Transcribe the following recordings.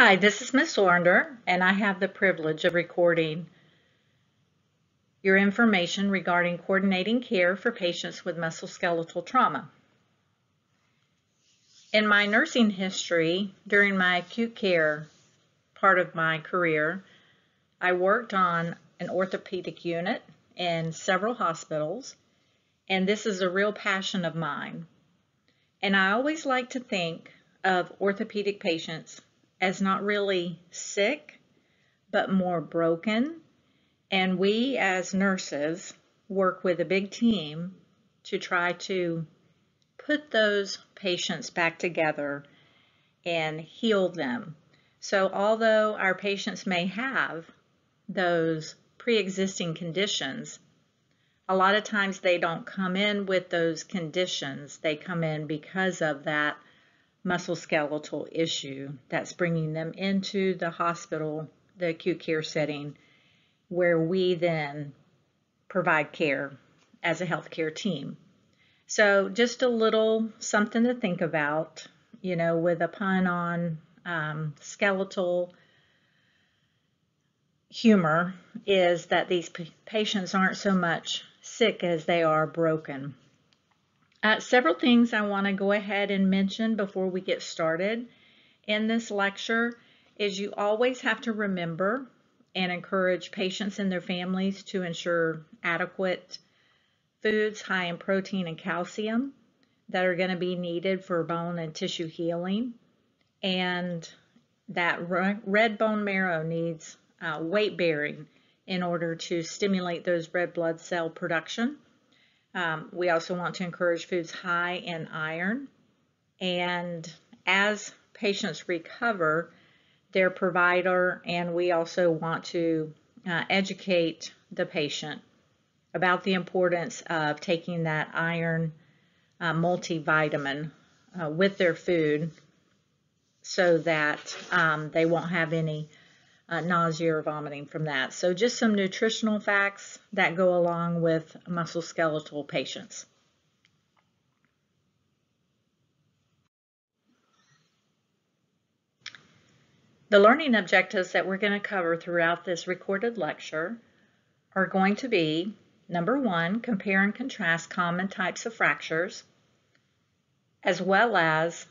Hi, this is Miss Ornder, and I have the privilege of recording your information regarding coordinating care for patients with musculoskeletal trauma. In my nursing history, during my acute care part of my career, I worked on an orthopedic unit in several hospitals, and this is a real passion of mine. And I always like to think of orthopedic patients as not really sick, but more broken. And we as nurses work with a big team to try to put those patients back together and heal them. So although our patients may have those pre-existing conditions, a lot of times they don't come in with those conditions. They come in because of that musculoskeletal issue that's bringing them into the hospital, the acute care setting, where we then provide care as a healthcare team. So just a little something to think about, you know, with a pun on um, skeletal humor is that these patients aren't so much sick as they are broken. Uh, several things I want to go ahead and mention before we get started in this lecture is you always have to remember and encourage patients and their families to ensure adequate foods high in protein and calcium that are going to be needed for bone and tissue healing. And that red bone marrow needs uh, weight bearing in order to stimulate those red blood cell production. Um, we also want to encourage foods high in iron. And as patients recover, their provider and we also want to uh, educate the patient about the importance of taking that iron uh, multivitamin uh, with their food so that um, they won't have any uh, nausea or vomiting from that. So just some nutritional facts that go along with musculoskeletal patients. The learning objectives that we're going to cover throughout this recorded lecture are going to be, number one, compare and contrast common types of fractures, as well as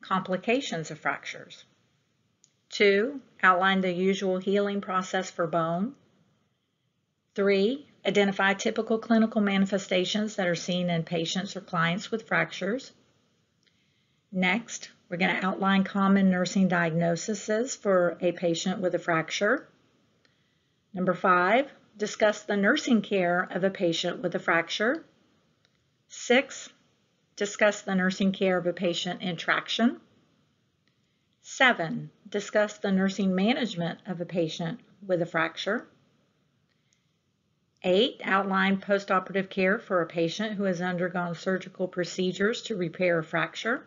complications of fractures. Two, outline the usual healing process for bone. Three, identify typical clinical manifestations that are seen in patients or clients with fractures. Next, we're going to outline common nursing diagnoses for a patient with a fracture. Number five, discuss the nursing care of a patient with a fracture. Six, discuss the nursing care of a patient in traction. Seven, discuss the nursing management of a patient with a fracture. Eight, outline postoperative care for a patient who has undergone surgical procedures to repair a fracture.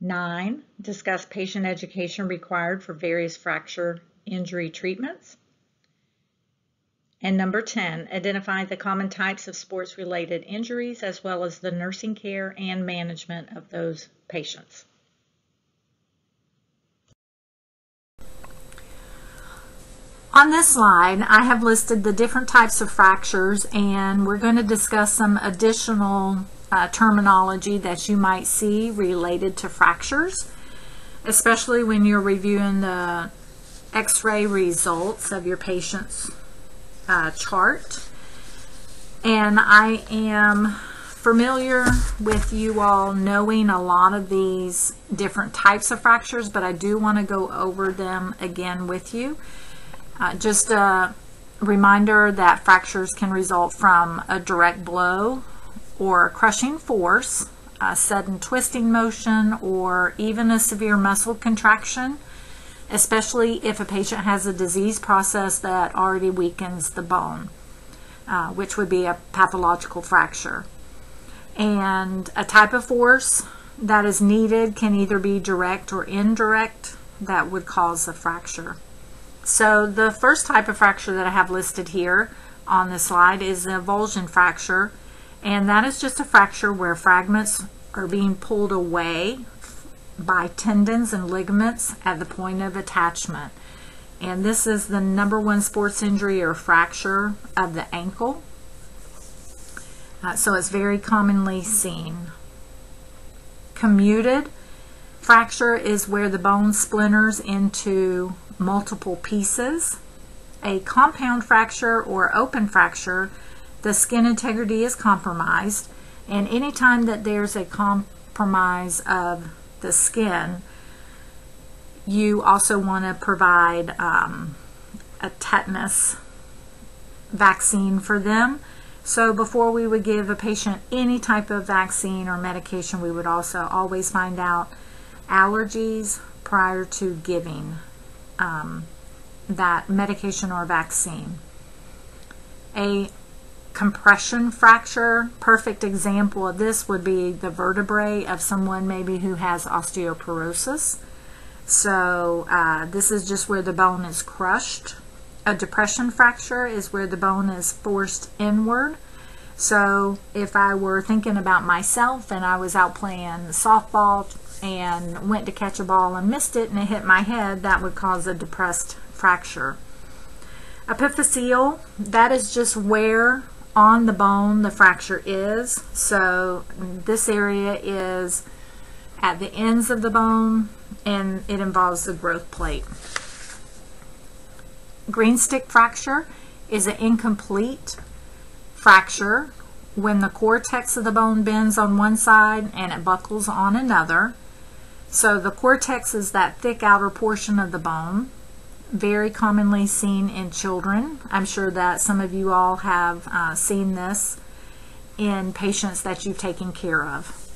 Nine, discuss patient education required for various fracture injury treatments. And number 10, identify the common types of sports-related injuries as well as the nursing care and management of those patients. On this slide, I have listed the different types of fractures and we're going to discuss some additional uh, terminology that you might see related to fractures, especially when you're reviewing the x-ray results of your patient's uh, chart. And I am familiar with you all knowing a lot of these different types of fractures, but I do want to go over them again with you. Uh, just a reminder that fractures can result from a direct blow or crushing force, a sudden twisting motion, or even a severe muscle contraction, especially if a patient has a disease process that already weakens the bone, uh, which would be a pathological fracture. And a type of force that is needed can either be direct or indirect that would cause a fracture. So the first type of fracture that I have listed here on the slide is the avulsion fracture. And that is just a fracture where fragments are being pulled away by tendons and ligaments at the point of attachment. And this is the number one sports injury or fracture of the ankle. Uh, so it's very commonly seen. Comminuted fracture is where the bone splinters into multiple pieces. A compound fracture or open fracture, the skin integrity is compromised. And anytime that there's a compromise of the skin, you also want to provide um, a tetanus vaccine for them. So before we would give a patient any type of vaccine or medication, we would also always find out allergies prior to giving um, that medication or vaccine. A compression fracture, perfect example of this would be the vertebrae of someone maybe who has osteoporosis. So uh, this is just where the bone is crushed. A depression fracture is where the bone is forced inward. So if I were thinking about myself and I was out playing softball and went to catch a ball and missed it and it hit my head, that would cause a depressed fracture. Epiphyseal, that is just where on the bone the fracture is. So this area is at the ends of the bone and it involves the growth plate. Green stick fracture is an incomplete fracture when the cortex of the bone bends on one side and it buckles on another. So the cortex is that thick outer portion of the bone, very commonly seen in children. I'm sure that some of you all have uh, seen this in patients that you've taken care of.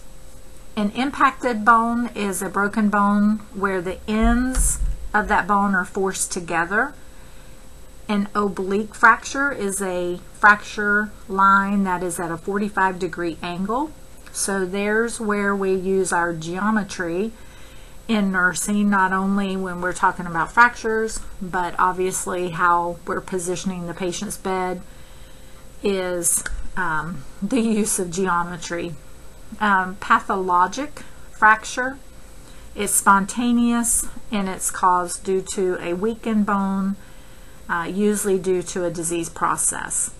An impacted bone is a broken bone where the ends of that bone are forced together. An oblique fracture is a fracture line that is at a 45 degree angle. So there's where we use our geometry in nursing, not only when we're talking about fractures, but obviously how we're positioning the patient's bed is um, the use of geometry um, pathologic fracture is spontaneous and it's caused due to a weakened bone, uh, usually due to a disease process.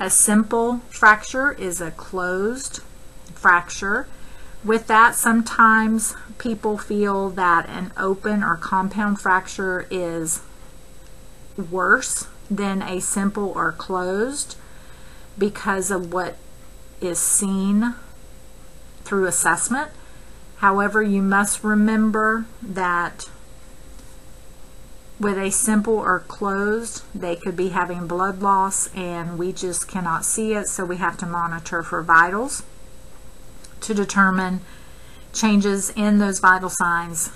A simple fracture is a closed fracture. With that, sometimes people feel that an open or compound fracture is worse than a simple or closed because of what is seen through assessment. However, you must remember that with a simple or closed, they could be having blood loss and we just cannot see it, so we have to monitor for vitals to determine changes in those vital signs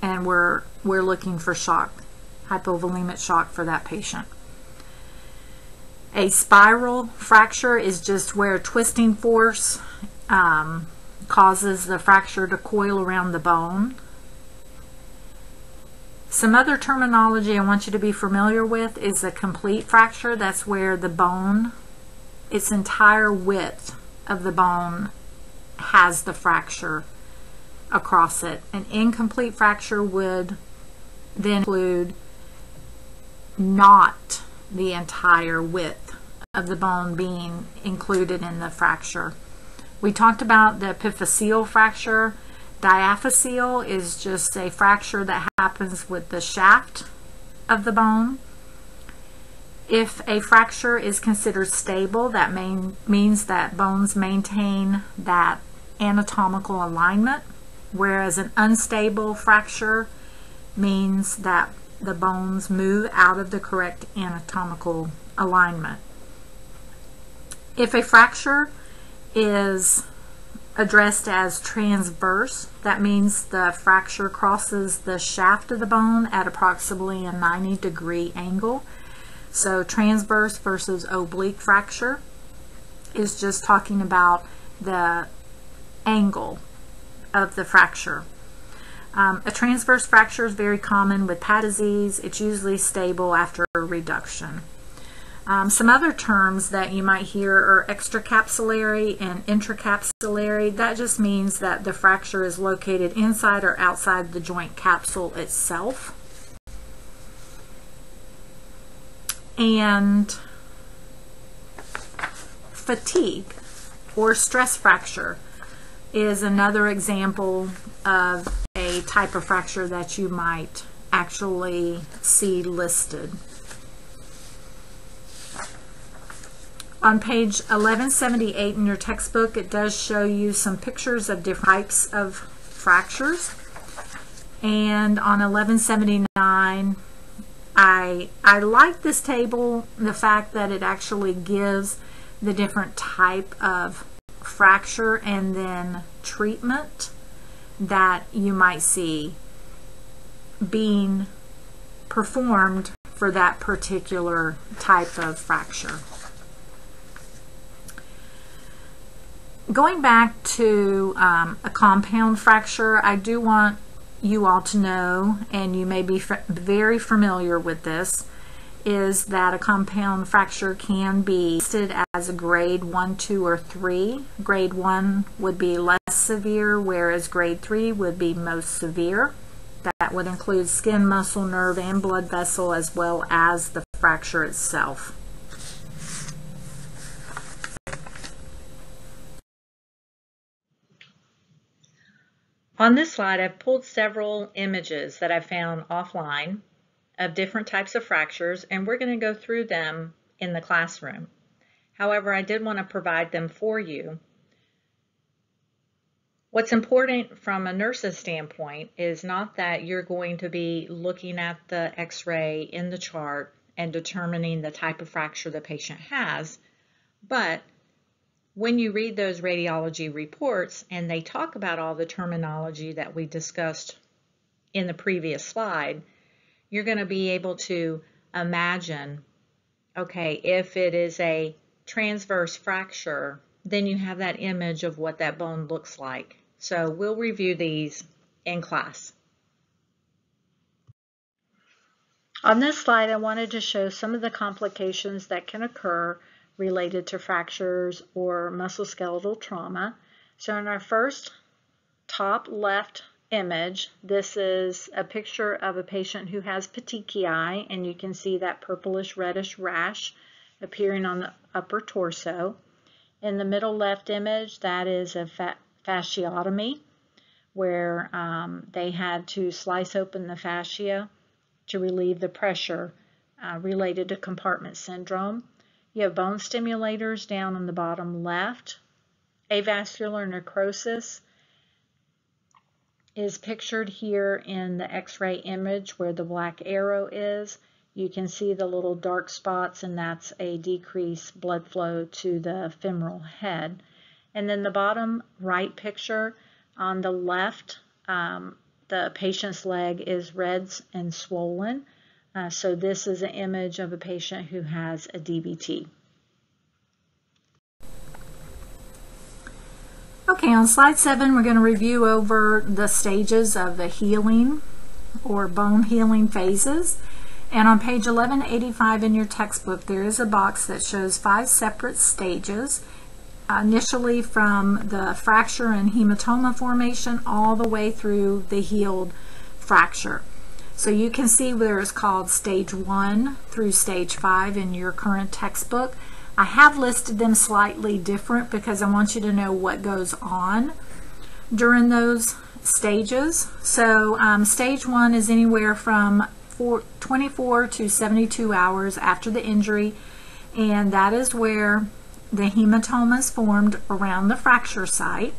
and we're, we're looking for shock, hypovolemic shock for that patient. A spiral fracture is just where twisting force um, causes the fracture to coil around the bone. Some other terminology I want you to be familiar with is a complete fracture. That's where the bone, its entire width of the bone has the fracture across it. An incomplete fracture would then include not the entire width of the bone being included in the fracture. We talked about the epiphyseal fracture. Diaphyseal is just a fracture that happens with the shaft of the bone. If a fracture is considered stable, that main, means that bones maintain that anatomical alignment, whereas an unstable fracture means that the bones move out of the correct anatomical alignment. If a fracture is addressed as transverse. That means the fracture crosses the shaft of the bone at approximately a 90 degree angle. So transverse versus oblique fracture is just talking about the angle of the fracture. Um, a transverse fracture is very common with Patazy's. It's usually stable after reduction. Um, some other terms that you might hear are extracapsullary and intracapsullary. That just means that the fracture is located inside or outside the joint capsule itself. And fatigue or stress fracture is another example of a type of fracture that you might actually see listed. On page 1178 in your textbook, it does show you some pictures of different types of fractures. And on 1179, I, I like this table, the fact that it actually gives the different type of fracture and then treatment that you might see being performed for that particular type of fracture. Going back to um, a compound fracture, I do want you all to know, and you may be very familiar with this, is that a compound fracture can be listed as a grade 1, 2, or 3. Grade 1 would be less severe, whereas grade 3 would be most severe. That would include skin, muscle, nerve, and blood vessel, as well as the fracture itself. On this slide, I've pulled several images that I found offline of different types of fractures, and we're going to go through them in the classroom. However, I did want to provide them for you. What's important from a nurse's standpoint is not that you're going to be looking at the x-ray in the chart and determining the type of fracture the patient has, but when you read those radiology reports and they talk about all the terminology that we discussed in the previous slide, you're going to be able to imagine, okay, if it is a transverse fracture, then you have that image of what that bone looks like. So we'll review these in class. On this slide, I wanted to show some of the complications that can occur related to fractures or musculoskeletal trauma. So in our first top left image, this is a picture of a patient who has petechiae, and you can see that purplish reddish rash appearing on the upper torso. In the middle left image, that is a fasciotomy, where um, they had to slice open the fascia to relieve the pressure uh, related to compartment syndrome. You have bone stimulators down on the bottom left, avascular necrosis, is pictured here in the x-ray image where the black arrow is. You can see the little dark spots and that's a decreased blood flow to the femoral head. And then the bottom right picture on the left, um, the patient's leg is red and swollen. Uh, so this is an image of a patient who has a DVT. Okay, on slide seven, we're going to review over the stages of the healing or bone healing phases. And on page 1185 in your textbook, there is a box that shows five separate stages, initially from the fracture and hematoma formation all the way through the healed fracture. So you can see where it's called stage one through stage five in your current textbook. I have listed them slightly different because I want you to know what goes on during those stages. So um, stage one is anywhere from four, 24 to 72 hours after the injury and that is where the hematoma is formed around the fracture site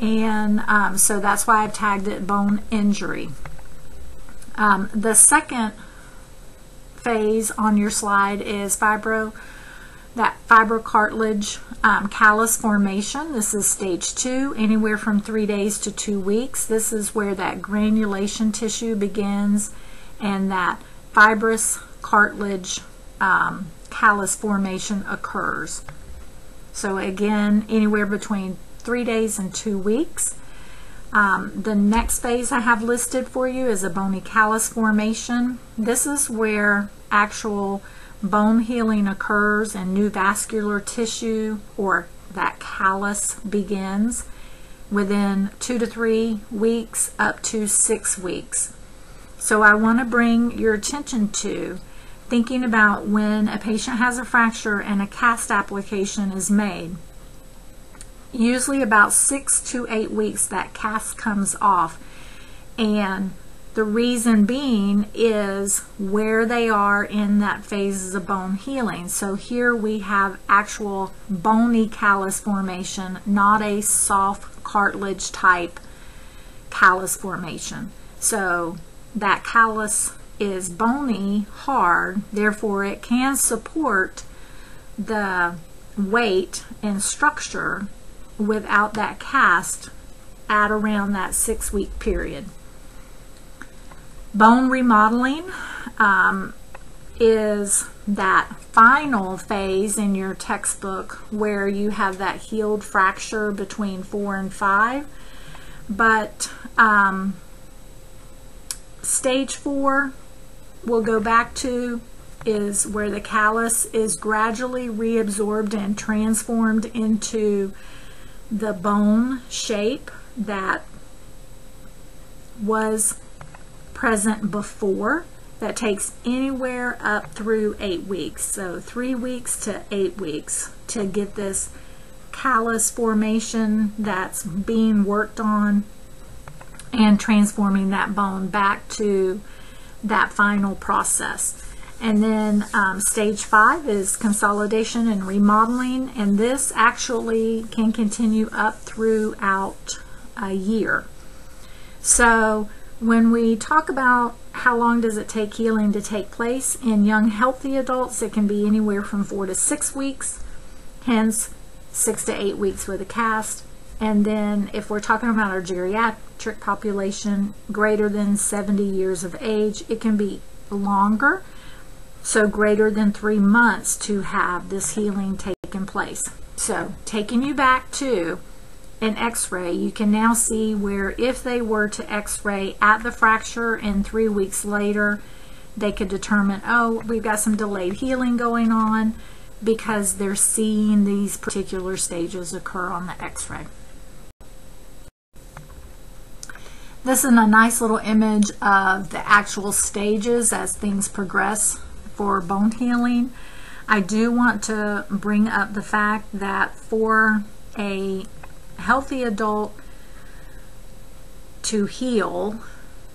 and um, so that's why I've tagged it bone injury. Um, the second phase on your slide is fibro that fibrocartilage um, callus formation. This is stage two, anywhere from three days to two weeks. This is where that granulation tissue begins and that fibrous cartilage um, callus formation occurs. So again, anywhere between three days and two weeks. Um, the next phase I have listed for you is a bony callus formation. This is where actual bone healing occurs and new vascular tissue or that callus begins within two to three weeks up to six weeks. So I want to bring your attention to thinking about when a patient has a fracture and a cast application is made. Usually about six to eight weeks that cast comes off and the reason being is where they are in that phase of bone healing. So here we have actual bony callus formation, not a soft cartilage type callus formation. So that callus is bony, hard, therefore it can support the weight and structure without that cast at around that six week period. Bone remodeling um, is that final phase in your textbook where you have that healed fracture between four and five. But um, stage four we'll go back to is where the callus is gradually reabsorbed and transformed into the bone shape that was present before that takes anywhere up through eight weeks. So three weeks to eight weeks to get this callus formation that's being worked on and transforming that bone back to that final process. And then um, stage five is consolidation and remodeling, and this actually can continue up throughout a year. So when we talk about how long does it take healing to take place, in young healthy adults it can be anywhere from four to six weeks, hence six to eight weeks with a cast. And then if we're talking about our geriatric population greater than 70 years of age, it can be longer, so greater than three months to have this healing taken place. So taking you back to an x-ray, you can now see where if they were to x-ray at the fracture and three weeks later, they could determine, oh, we've got some delayed healing going on because they're seeing these particular stages occur on the x-ray. This is a nice little image of the actual stages as things progress for bone healing. I do want to bring up the fact that for a healthy adult to heal,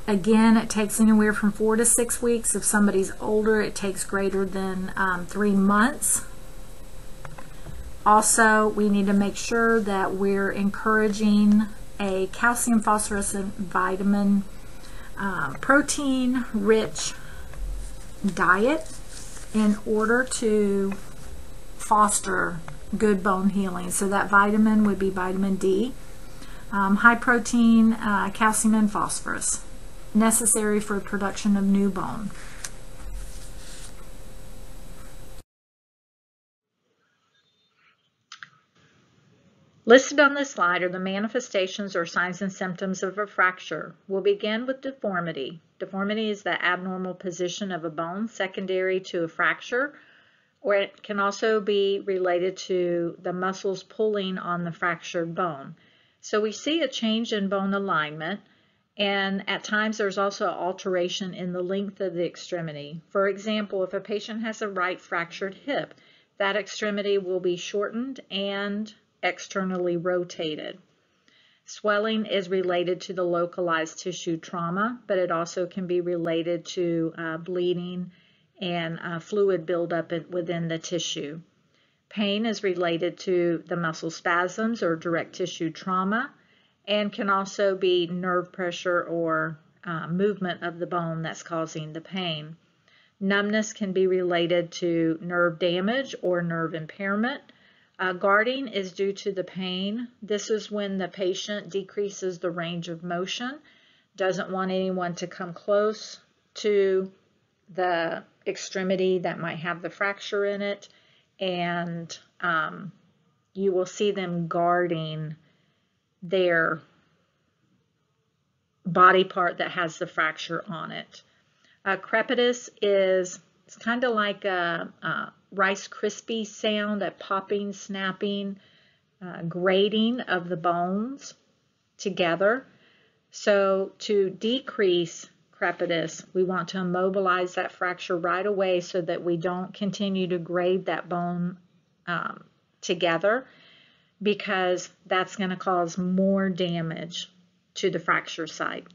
again, it takes anywhere from four to six weeks. If somebody's older, it takes greater than um, three months. Also, we need to make sure that we're encouraging a calcium, phosphorus, and vitamin um, protein rich diet in order to foster good bone healing. So that vitamin would be vitamin D, um, high protein, uh, calcium, and phosphorus, necessary for production of new bone. Listed on this slide are the manifestations or signs and symptoms of a fracture. We'll begin with deformity. Deformity is the abnormal position of a bone secondary to a fracture or it can also be related to the muscles pulling on the fractured bone. So we see a change in bone alignment and at times there's also alteration in the length of the extremity. For example, if a patient has a right fractured hip, that extremity will be shortened and externally rotated. Swelling is related to the localized tissue trauma, but it also can be related to uh, bleeding and uh, fluid buildup within the tissue. Pain is related to the muscle spasms or direct tissue trauma and can also be nerve pressure or uh, movement of the bone that's causing the pain. Numbness can be related to nerve damage or nerve impairment. Uh, guarding is due to the pain. This is when the patient decreases the range of motion, doesn't want anyone to come close to the extremity that might have the fracture in it and um, you will see them guarding their body part that has the fracture on it. Uh, crepitus is it's kind of like a, a, Rice Krispie sound, a popping, snapping, uh, grating of the bones together. So to decrease crepitus, we want to immobilize that fracture right away so that we don't continue to grade that bone um, together because that's going to cause more damage to the fracture site.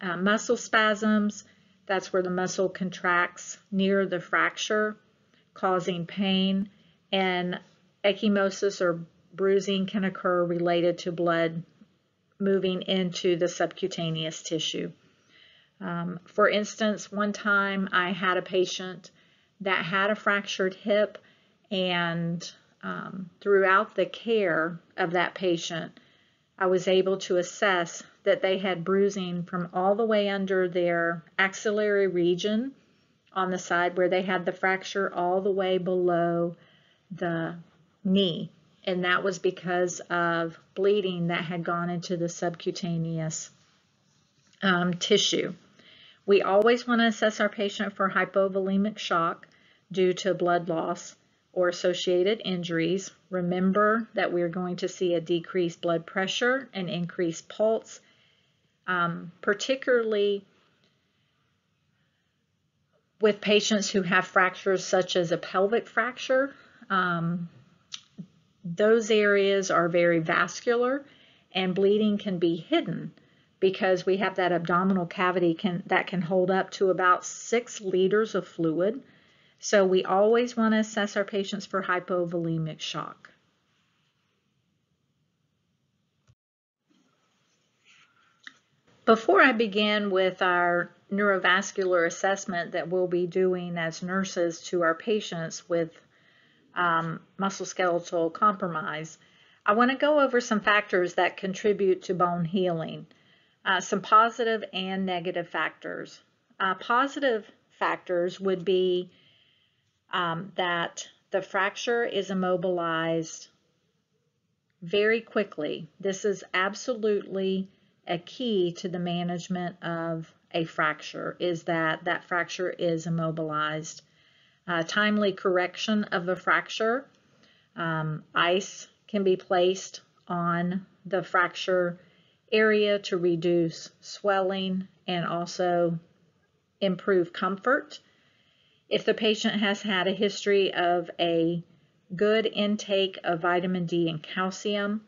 Uh, muscle spasms, that's where the muscle contracts near the fracture, causing pain, and ecchymosis or bruising can occur related to blood moving into the subcutaneous tissue. Um, for instance, one time I had a patient that had a fractured hip and um, throughout the care of that patient, I was able to assess that they had bruising from all the way under their axillary region on the side where they had the fracture all the way below the knee. And that was because of bleeding that had gone into the subcutaneous um, tissue. We always want to assess our patient for hypovolemic shock due to blood loss or associated injuries. Remember that we're going to see a decreased blood pressure and increased pulse, um, particularly with patients who have fractures such as a pelvic fracture. Um, those areas are very vascular and bleeding can be hidden because we have that abdominal cavity can, that can hold up to about six liters of fluid. So we always want to assess our patients for hypovolemic shock. Before I begin with our neurovascular assessment that we'll be doing as nurses to our patients with um, musculoskeletal compromise, I want to go over some factors that contribute to bone healing, uh, some positive and negative factors. Uh, positive factors would be um, that the fracture is immobilized very quickly. This is absolutely a key to the management of a fracture is that that fracture is immobilized. Uh, timely correction of a fracture. Um, ice can be placed on the fracture area to reduce swelling and also improve comfort. If the patient has had a history of a good intake of vitamin D and calcium,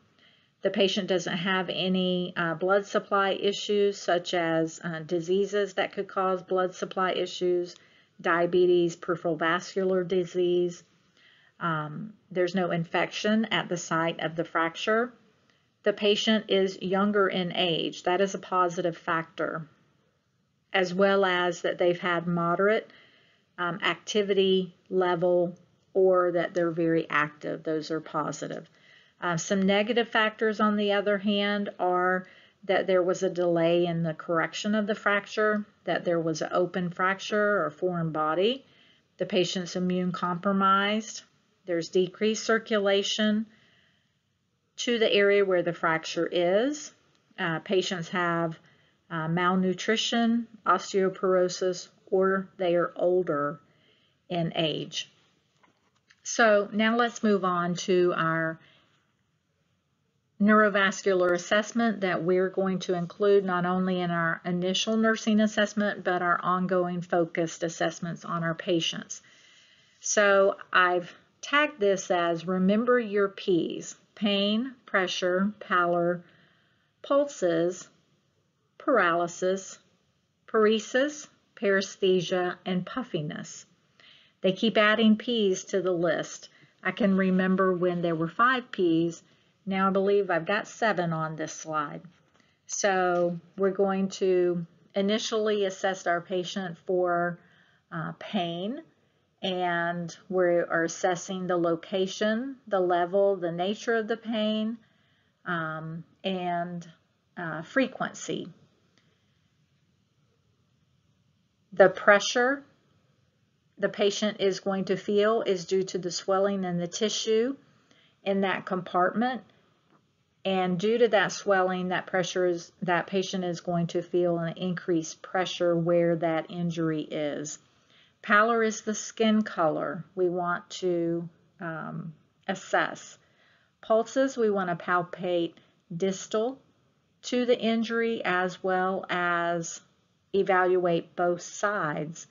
the patient doesn't have any uh, blood supply issues such as uh, diseases that could cause blood supply issues, diabetes, peripheral vascular disease. Um, there's no infection at the site of the fracture. The patient is younger in age. That is a positive factor, as well as that they've had moderate um, activity level or that they're very active. Those are positive. Uh, some negative factors, on the other hand, are that there was a delay in the correction of the fracture, that there was an open fracture or foreign body, the patient's immune compromised, there's decreased circulation to the area where the fracture is. Uh, patients have uh, malnutrition, osteoporosis, or they are older in age. So now let's move on to our neurovascular assessment that we're going to include not only in our initial nursing assessment, but our ongoing focused assessments on our patients. So I've tagged this as remember your P's, pain, pressure, pallor, pulses, paralysis, paresis, paresthesia, and puffiness. They keep adding P's to the list. I can remember when there were five P's. Now I believe I've got seven on this slide. So we're going to initially assess our patient for uh, pain and we are assessing the location, the level, the nature of the pain, um, and uh, frequency. The pressure the patient is going to feel is due to the swelling in the tissue in that compartment. And due to that swelling, that pressure is that patient is going to feel an increased pressure where that injury is. Pallor is the skin color we want to um, assess. Pulses, we want to palpate distal to the injury as well as evaluate both sides.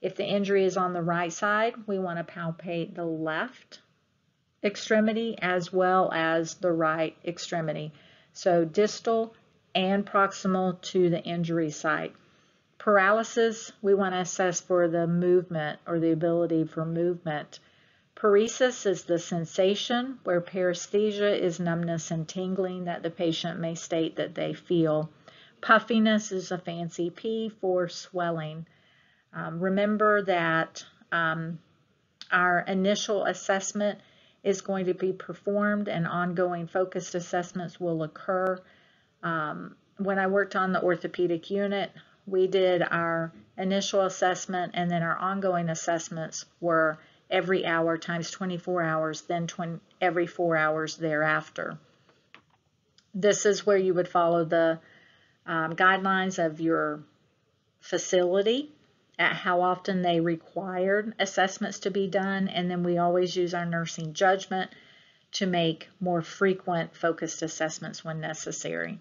If the injury is on the right side, we want to palpate the left extremity as well as the right extremity. So distal and proximal to the injury site. Paralysis, we want to assess for the movement or the ability for movement. Paresis is the sensation, where paresthesia is numbness and tingling that the patient may state that they feel. Puffiness is a fancy P for swelling. Um, remember that um, our initial assessment is going to be performed and ongoing focused assessments will occur. Um, when I worked on the orthopedic unit, we did our initial assessment and then our ongoing assessments were every hour times 24 hours, then 20, every four hours thereafter. This is where you would follow the um, guidelines of your facility at how often they required assessments to be done, and then we always use our nursing judgment to make more frequent focused assessments when necessary.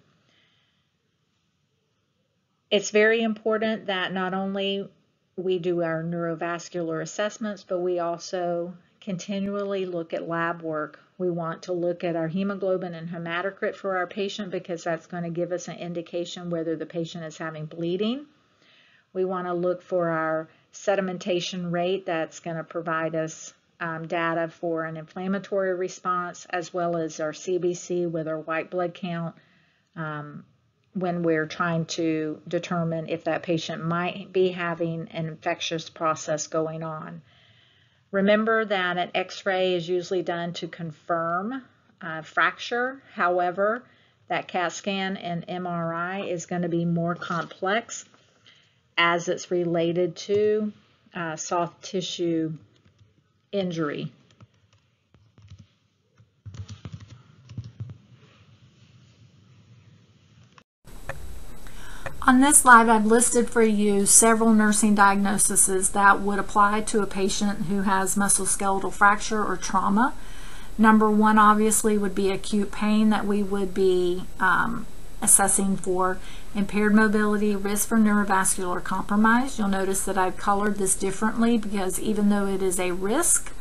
It's very important that not only we do our neurovascular assessments, but we also continually look at lab work. We want to look at our hemoglobin and hematocrit for our patient because that's going to give us an indication whether the patient is having bleeding. We want to look for our sedimentation rate that's going to provide us um, data for an inflammatory response as well as our CBC with our white blood count um, when we're trying to determine if that patient might be having an infectious process going on. Remember that an x-ray is usually done to confirm a fracture. However, that CAT scan and MRI is going to be more complex as it's related to uh, soft tissue injury. On this slide, I've listed for you several nursing diagnoses that would apply to a patient who has musculoskeletal fracture or trauma. Number one, obviously, would be acute pain that we would be um, assessing for impaired mobility, risk for neurovascular compromise. You'll notice that I've colored this differently because even though it is a risk,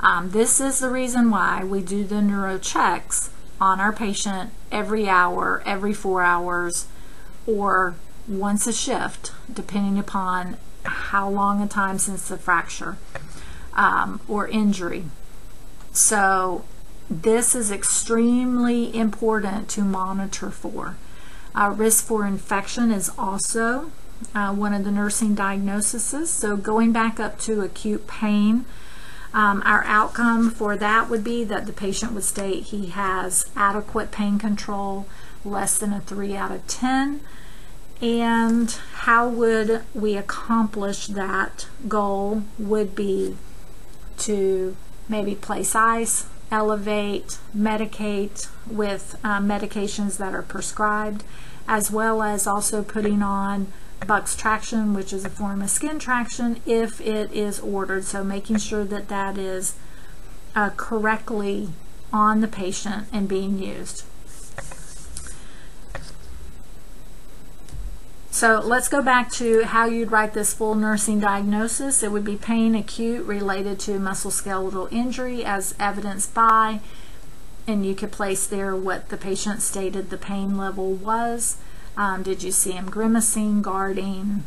um, this is the reason why we do the neuro checks on our patient every hour, every four hours, or once a shift, depending upon how long a time since the fracture um, or injury. So this is extremely important to monitor for. Uh, risk for infection is also uh, one of the nursing diagnoses. So going back up to acute pain, um, our outcome for that would be that the patient would state he has adequate pain control, less than a 3 out of 10. And how would we accomplish that goal would be to maybe place ice, elevate, medicate with um, medications that are prescribed, as well as also putting on Buck's traction, which is a form of skin traction, if it is ordered. So making sure that that is uh, correctly on the patient and being used. So let's go back to how you'd write this full nursing diagnosis. It would be pain acute related to musculoskeletal injury as evidenced by, and you could place there what the patient stated the pain level was. Um, did you see him grimacing, guarding?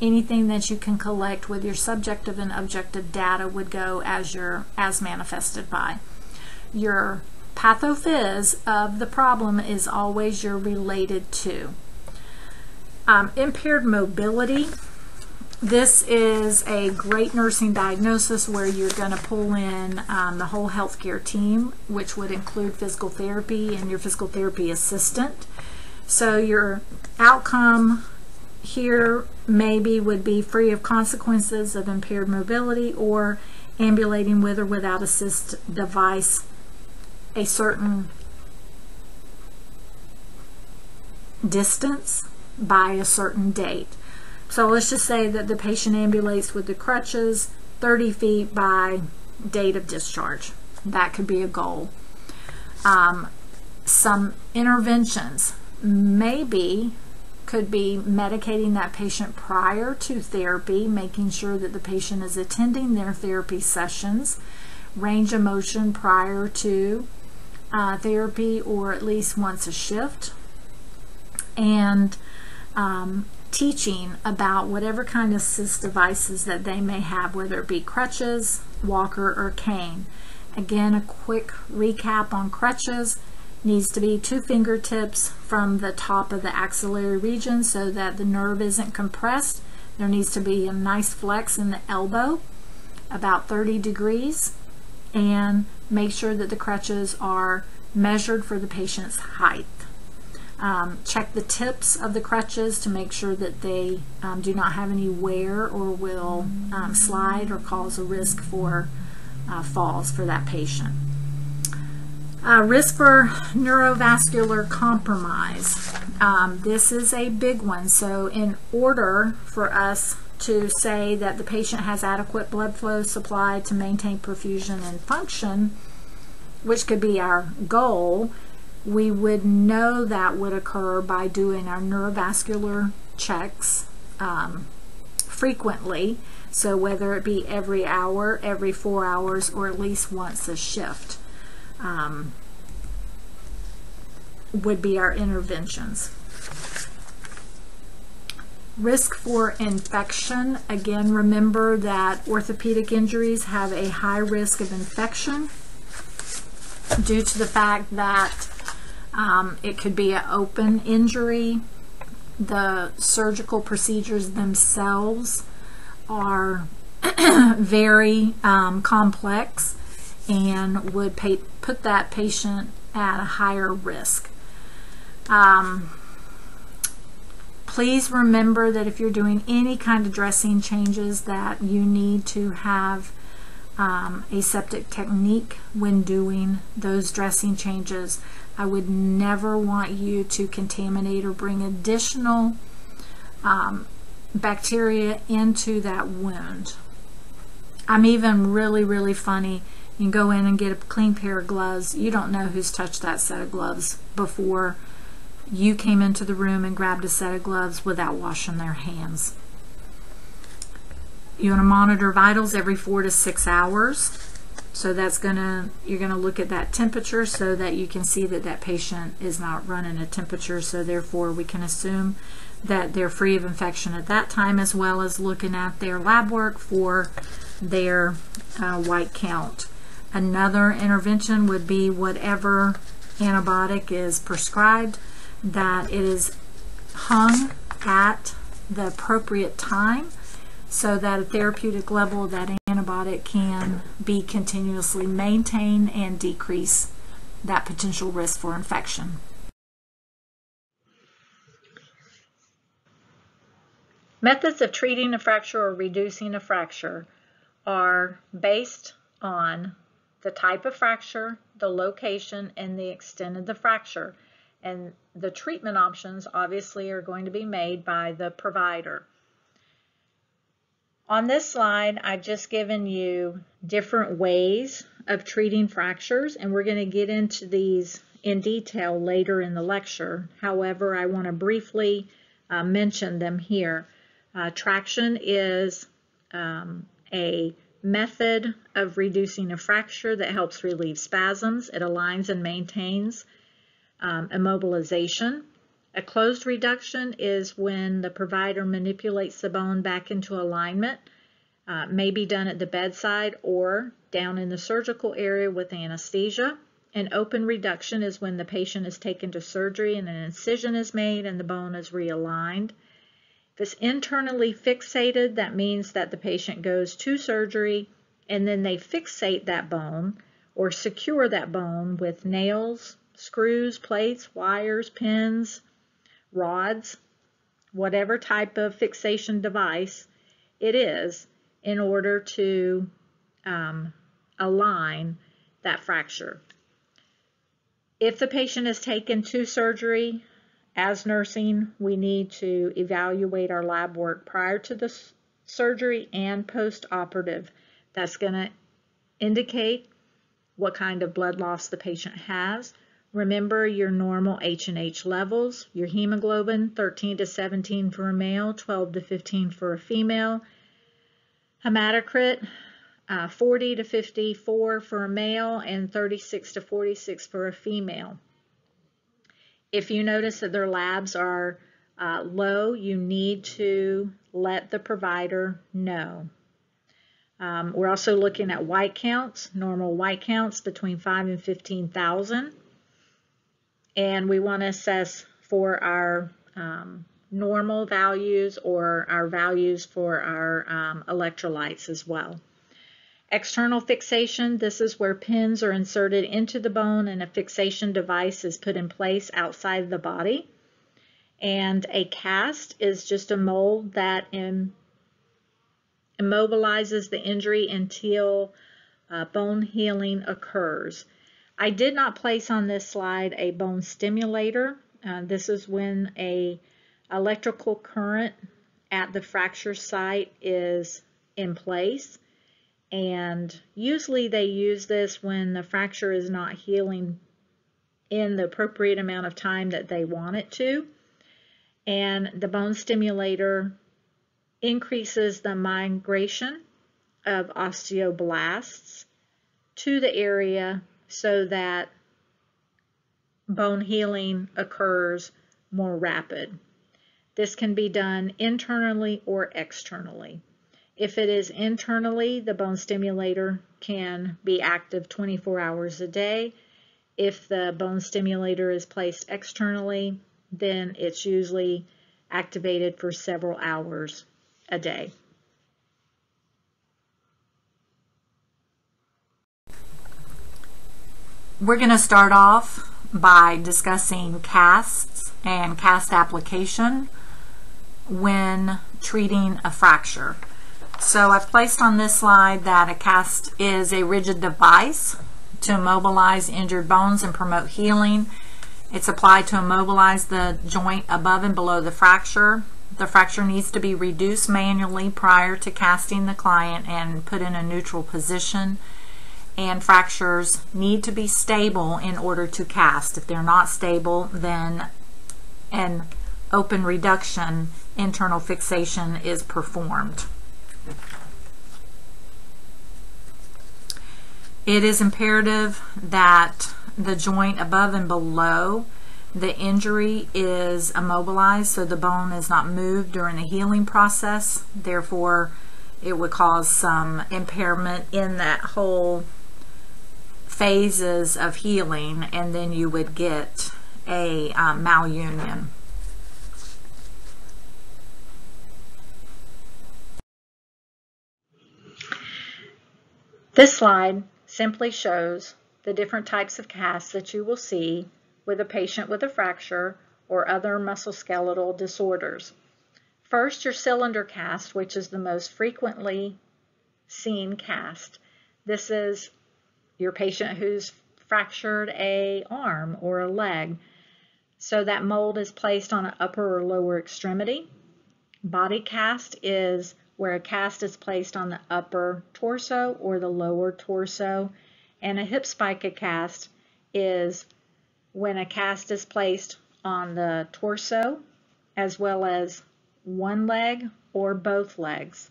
Anything that you can collect with your subjective and objective data would go as your as manifested by. Your pathophys of the problem is always your related to. Um, impaired mobility. This is a great nursing diagnosis where you're going to pull in um, the whole healthcare team, which would include physical therapy and your physical therapy assistant. So your outcome here maybe would be free of consequences of impaired mobility or ambulating with or without assist device a certain distance by a certain date. So let's just say that the patient ambulates with the crutches 30 feet by date of discharge. That could be a goal. Um, some interventions maybe could be medicating that patient prior to therapy, making sure that the patient is attending their therapy sessions, range of motion prior to uh, therapy or at least once a shift, and um, teaching about whatever kind of assist devices that they may have, whether it be crutches, walker, or cane. Again, a quick recap on crutches needs to be two fingertips from the top of the axillary region so that the nerve isn't compressed. There needs to be a nice flex in the elbow, about 30 degrees, and make sure that the crutches are measured for the patient's height. Um, check the tips of the crutches to make sure that they um, do not have any wear or will um, slide or cause a risk for uh, falls for that patient. Uh, risk for neurovascular compromise. Um, this is a big one. So in order for us to say that the patient has adequate blood flow supply to maintain perfusion and function, which could be our goal, we would know that would occur by doing our neurovascular checks um, frequently. So whether it be every hour, every four hours, or at least once a shift um, would be our interventions. Risk for infection. Again, remember that orthopedic injuries have a high risk of infection due to the fact that um, it could be an open injury. The surgical procedures themselves are very um, complex and would pay, put that patient at a higher risk. Um, please remember that if you're doing any kind of dressing changes that you need to have um, aseptic technique when doing those dressing changes. I would never want you to contaminate or bring additional um, bacteria into that wound. I'm even really, really funny. You can go in and get a clean pair of gloves. You don't know who's touched that set of gloves before you came into the room and grabbed a set of gloves without washing their hands. You want to monitor vitals every four to six hours. So that's gonna, you're gonna look at that temperature so that you can see that that patient is not running a temperature. So therefore we can assume that they're free of infection at that time as well as looking at their lab work for their uh, white count. Another intervention would be whatever antibiotic is prescribed that it is hung at the appropriate time so that a therapeutic level of that antibiotic can be continuously maintained and decrease that potential risk for infection. Methods of treating a fracture or reducing a fracture are based on the type of fracture, the location, and the extent of the fracture. And the treatment options obviously are going to be made by the provider. On this slide, I've just given you different ways of treating fractures, and we're going to get into these in detail later in the lecture. However, I want to briefly uh, mention them here. Uh, traction is um, a method of reducing a fracture that helps relieve spasms. It aligns and maintains um, immobilization. A closed reduction is when the provider manipulates the bone back into alignment, uh, may be done at the bedside or down in the surgical area with anesthesia. An open reduction is when the patient is taken to surgery and an incision is made and the bone is realigned. If it's internally fixated, that means that the patient goes to surgery and then they fixate that bone or secure that bone with nails, screws, plates, wires, pins, rods, whatever type of fixation device it is, in order to um, align that fracture. If the patient is taken to surgery as nursing, we need to evaluate our lab work prior to the surgery and post-operative. That's going to indicate what kind of blood loss the patient has. Remember your normal H&H levels, your hemoglobin 13 to 17 for a male, 12 to 15 for a female. Hematocrit uh, 40 to 54 for a male and 36 to 46 for a female. If you notice that their labs are uh, low, you need to let the provider know. Um, we're also looking at white counts, normal white counts between 5 and 15,000. And we want to assess for our um, normal values or our values for our um, electrolytes as well. External fixation, this is where pins are inserted into the bone and a fixation device is put in place outside the body. And a cast is just a mold that Im immobilizes the injury until uh, bone healing occurs. I did not place on this slide a bone stimulator. Uh, this is when a electrical current at the fracture site is in place. And usually they use this when the fracture is not healing in the appropriate amount of time that they want it to. And the bone stimulator increases the migration of osteoblasts to the area so that bone healing occurs more rapid. This can be done internally or externally. If it is internally, the bone stimulator can be active 24 hours a day. If the bone stimulator is placed externally, then it's usually activated for several hours a day. We're going to start off by discussing casts and cast application when treating a fracture. So I've placed on this slide that a cast is a rigid device to immobilize injured bones and promote healing. It's applied to immobilize the joint above and below the fracture. The fracture needs to be reduced manually prior to casting the client and put in a neutral position. And fractures need to be stable in order to cast. If they're not stable, then an open reduction internal fixation is performed. It is imperative that the joint above and below the injury is immobilized so the bone is not moved during the healing process. Therefore, it would cause some impairment in that whole phases of healing and then you would get a um, malunion. This slide simply shows the different types of casts that you will see with a patient with a fracture or other musculoskeletal disorders. First, your cylinder cast, which is the most frequently seen cast. This is your patient who's fractured a arm or a leg. So that mold is placed on an upper or lower extremity. Body cast is where a cast is placed on the upper torso or the lower torso. And a hip spica cast is when a cast is placed on the torso as well as one leg or both legs.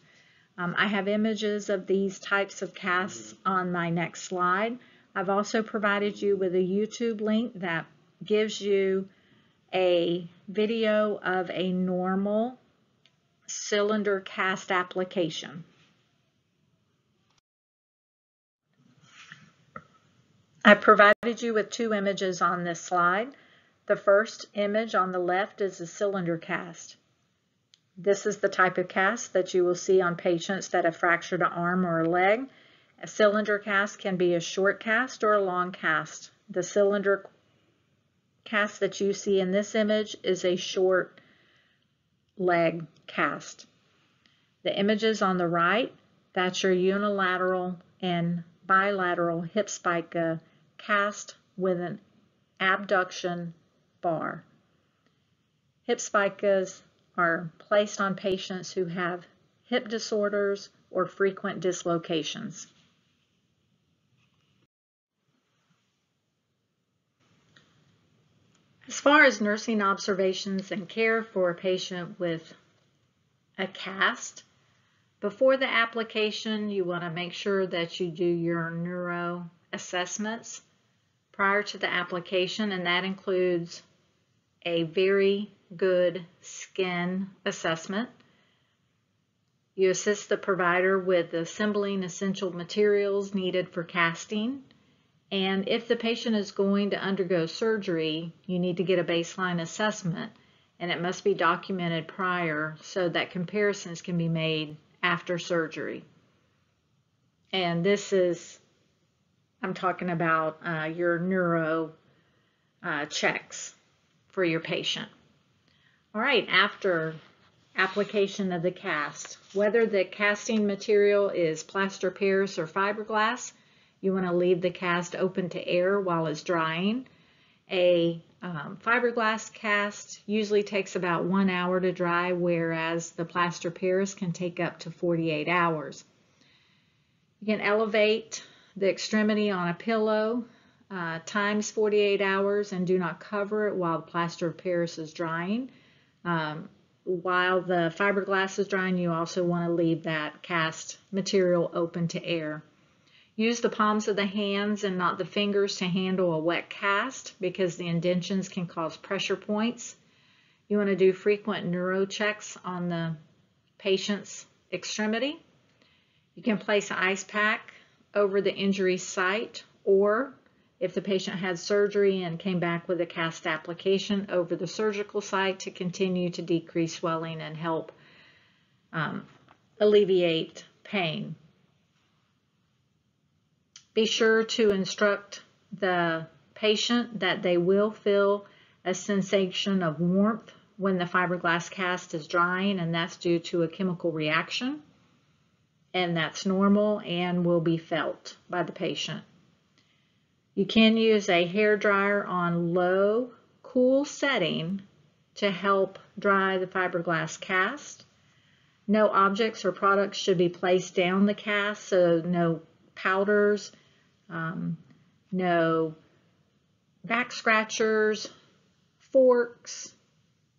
Um, I have images of these types of casts on my next slide. I've also provided you with a YouTube link that gives you a video of a normal cylinder cast application. I provided you with two images on this slide. The first image on the left is a cylinder cast. This is the type of cast that you will see on patients that have fractured an arm or a leg. A cylinder cast can be a short cast or a long cast. The cylinder cast that you see in this image is a short leg cast. The images on the right, that's your unilateral and bilateral hip spica cast with an abduction bar. Hip spicas are placed on patients who have hip disorders or frequent dislocations. As far as nursing observations and care for a patient with a cast, before the application, you want to make sure that you do your neuro assessments prior to the application, and that includes a very good skin assessment. You assist the provider with assembling essential materials needed for casting. And if the patient is going to undergo surgery, you need to get a baseline assessment and it must be documented prior so that comparisons can be made after surgery. And this is, I'm talking about uh, your neuro uh, checks for your patient. All right, after application of the cast, whether the casting material is plaster Paris or fiberglass, you want to leave the cast open to air while it's drying. A um, fiberglass cast usually takes about one hour to dry, whereas the plaster Paris can take up to 48 hours. You can elevate the extremity on a pillow uh, times 48 hours and do not cover it while the plaster of Paris is drying. Um, while the fiberglass is drying, you also want to leave that cast material open to air. Use the palms of the hands and not the fingers to handle a wet cast because the indentions can cause pressure points. You want to do frequent neuro checks on the patient's extremity. You can place an ice pack over the injury site or if the patient had surgery and came back with a cast application over the surgical site to continue to decrease swelling and help um, alleviate pain. Be sure to instruct the patient that they will feel a sensation of warmth when the fiberglass cast is drying and that's due to a chemical reaction and that's normal and will be felt by the patient. You can use a hair dryer on low, cool setting to help dry the fiberglass cast. No objects or products should be placed down the cast, so no powders, um, no back scratchers, forks,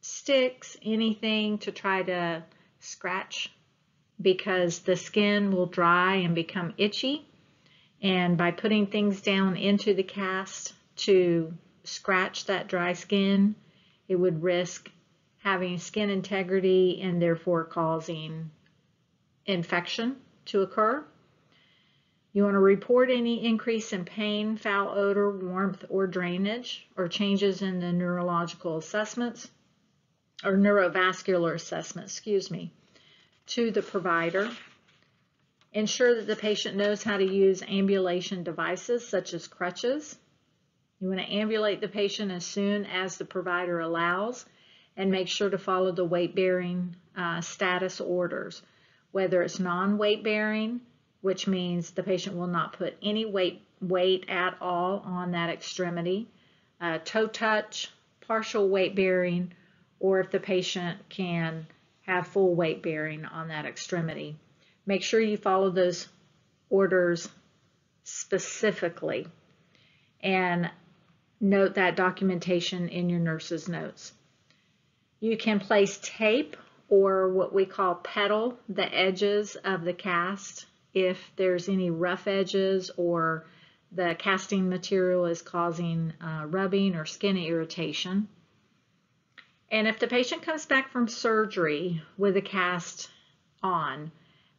sticks, anything to try to scratch because the skin will dry and become itchy. And by putting things down into the cast to scratch that dry skin, it would risk having skin integrity and therefore causing infection to occur. You want to report any increase in pain, foul odor, warmth, or drainage, or changes in the neurological assessments, or neurovascular assessment, excuse me, to the provider. Ensure that the patient knows how to use ambulation devices such as crutches. You want to ambulate the patient as soon as the provider allows and make sure to follow the weight-bearing uh, status orders. Whether it's non-weight bearing, which means the patient will not put any weight, weight at all on that extremity, uh, toe touch, partial weight bearing, or if the patient can have full weight bearing on that extremity. Make sure you follow those orders specifically and note that documentation in your nurse's notes. You can place tape or what we call petal the edges of the cast if there's any rough edges or the casting material is causing uh, rubbing or skin irritation. And if the patient comes back from surgery with a cast on,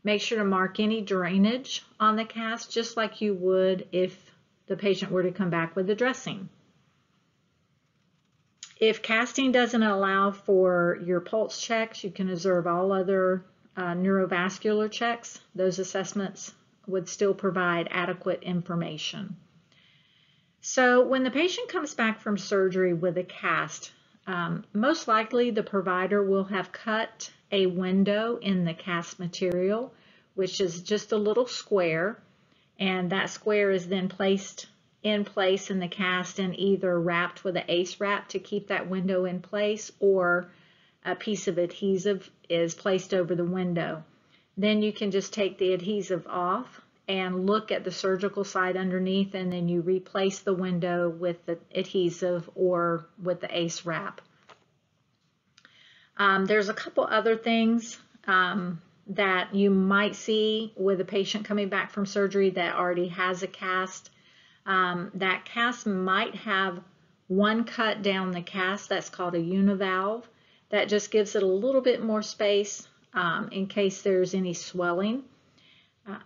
Make sure to mark any drainage on the cast just like you would if the patient were to come back with a dressing. If casting doesn't allow for your pulse checks, you can observe all other uh, neurovascular checks. Those assessments would still provide adequate information. So when the patient comes back from surgery with a cast, um, most likely the provider will have cut a window in the cast material, which is just a little square, and that square is then placed in place in the cast and either wrapped with an ace wrap to keep that window in place or a piece of adhesive is placed over the window. Then you can just take the adhesive off and look at the surgical side underneath and then you replace the window with the adhesive or with the ace wrap. Um, there's a couple other things um, that you might see with a patient coming back from surgery that already has a cast. Um, that cast might have one cut down the cast that's called a univalve. That just gives it a little bit more space um, in case there's any swelling. Uh,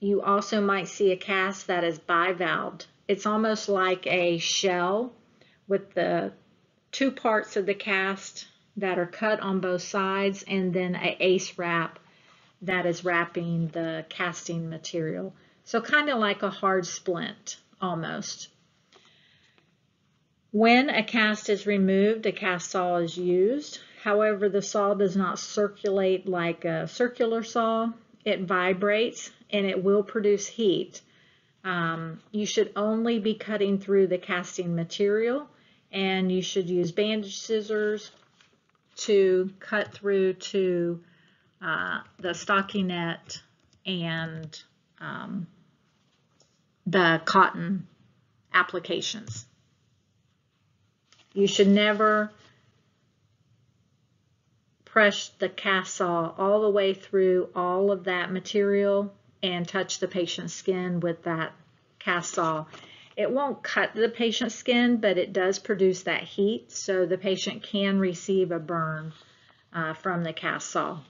you also might see a cast that is bivalved. It's almost like a shell with the two parts of the cast that are cut on both sides and then a ace wrap that is wrapping the casting material. So kind of like a hard splint almost. When a cast is removed, a cast saw is used. However, the saw does not circulate like a circular saw. It vibrates and it will produce heat. Um, you should only be cutting through the casting material and you should use bandage scissors to cut through to uh, the stockinette and um, the cotton applications. You should never press the cast saw all the way through all of that material and touch the patient's skin with that cast saw. It won't cut the patient's skin, but it does produce that heat, so the patient can receive a burn uh, from the cast saw.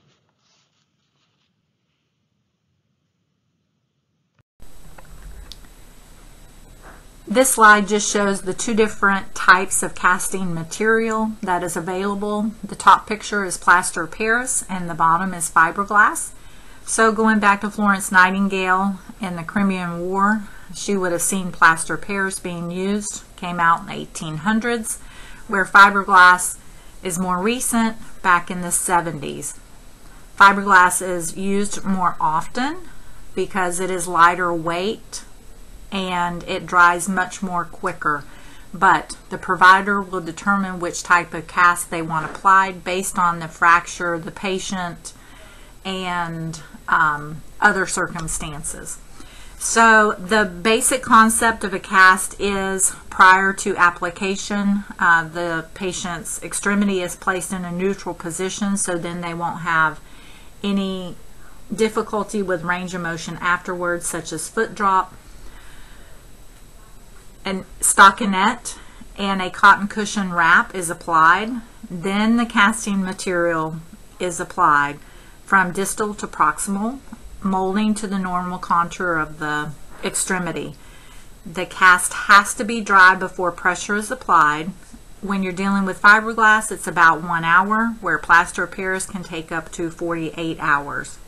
This slide just shows the two different types of casting material that is available. The top picture is plaster of Paris and the bottom is fiberglass. So going back to Florence Nightingale and the Crimean War, she would have seen plaster Paris being used, came out in the 1800s, where fiberglass is more recent, back in the 70s. Fiberglass is used more often because it is lighter weight and it dries much more quicker. But the provider will determine which type of cast they want applied based on the fracture, the patient, and um, other circumstances. So the basic concept of a cast is prior to application, uh, the patient's extremity is placed in a neutral position so then they won't have any difficulty with range of motion afterwards, such as foot drop, and stockinette and a cotton cushion wrap is applied. Then the casting material is applied from distal to proximal, molding to the normal contour of the extremity. The cast has to be dry before pressure is applied. When you're dealing with fiberglass, it's about one hour, where plaster of Paris can take up to 48 hours.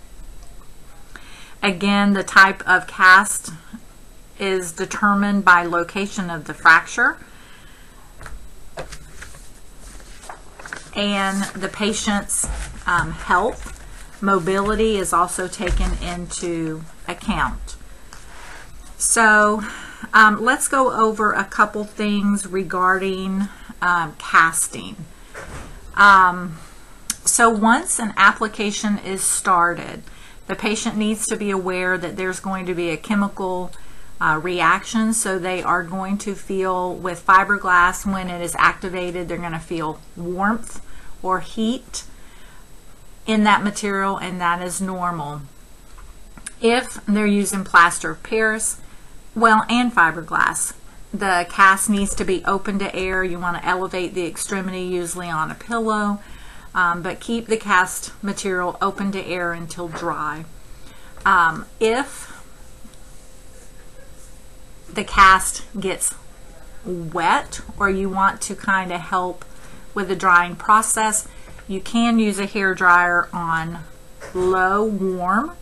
Again, the type of cast is determined by location of the fracture and the patient's um, health. Mobility is also taken into account. So um, let's go over a couple things regarding um, casting. Um, so once an application is started, the patient needs to be aware that there's going to be a chemical uh, reaction. So they are going to feel with fiberglass when it is activated, they're going to feel warmth or heat in that material and that is normal. If they're using plaster of Paris, well, and fiberglass, the cast needs to be open to air. You want to elevate the extremity usually on a pillow, um, but keep the cast material open to air until dry. Um, if the cast gets wet or you want to kind of help with the drying process, you can use a hair dryer on low warm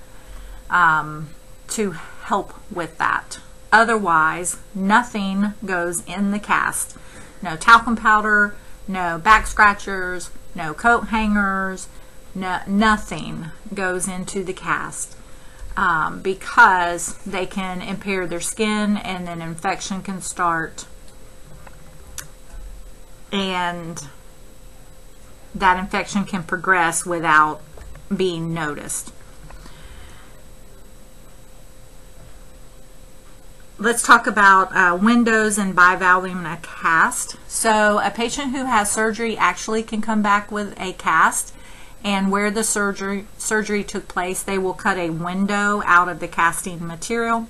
um, to help with that. Otherwise, nothing goes in the cast. No talcum powder, no back scratchers, no coat hangers, no, nothing goes into the cast. um, because they can impair their skin and then infection can start and that infection can progress without being noticed. Let's talk about uh, windows and bivalving a cast. So a patient who has surgery actually can come back with a cast and where the surgery surgery took place they will cut a window out of the casting material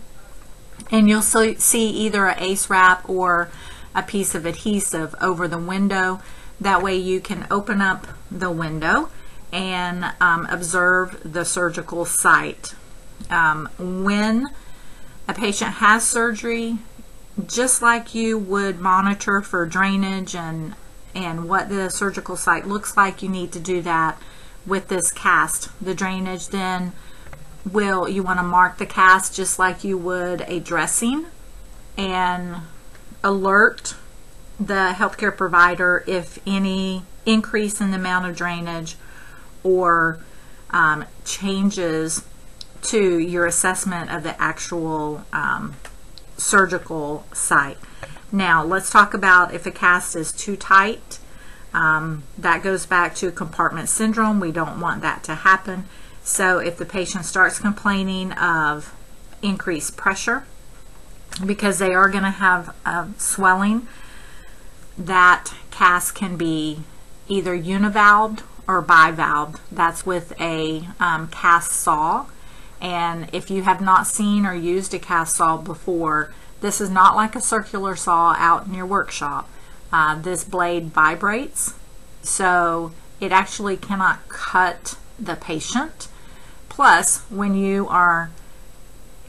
and you'll see either a ace wrap or a piece of adhesive over the window that way you can open up the window and um, observe the surgical site um, when a patient has surgery just like you would monitor for drainage and and what the surgical site looks like you need to do that with this cast. The drainage then will, you want to mark the cast just like you would a dressing and alert the healthcare provider if any increase in the amount of drainage or um, changes to your assessment of the actual um, surgical site. Now let's talk about if a cast is too tight um, that goes back to compartment syndrome. We don't want that to happen. So if the patient starts complaining of increased pressure, because they are going to have uh, swelling, that cast can be either univalved or bivalved. That's with a um, cast saw. And if you have not seen or used a cast saw before, this is not like a circular saw out in your workshop. Uh, this blade vibrates, so it actually cannot cut the patient. Plus, when you are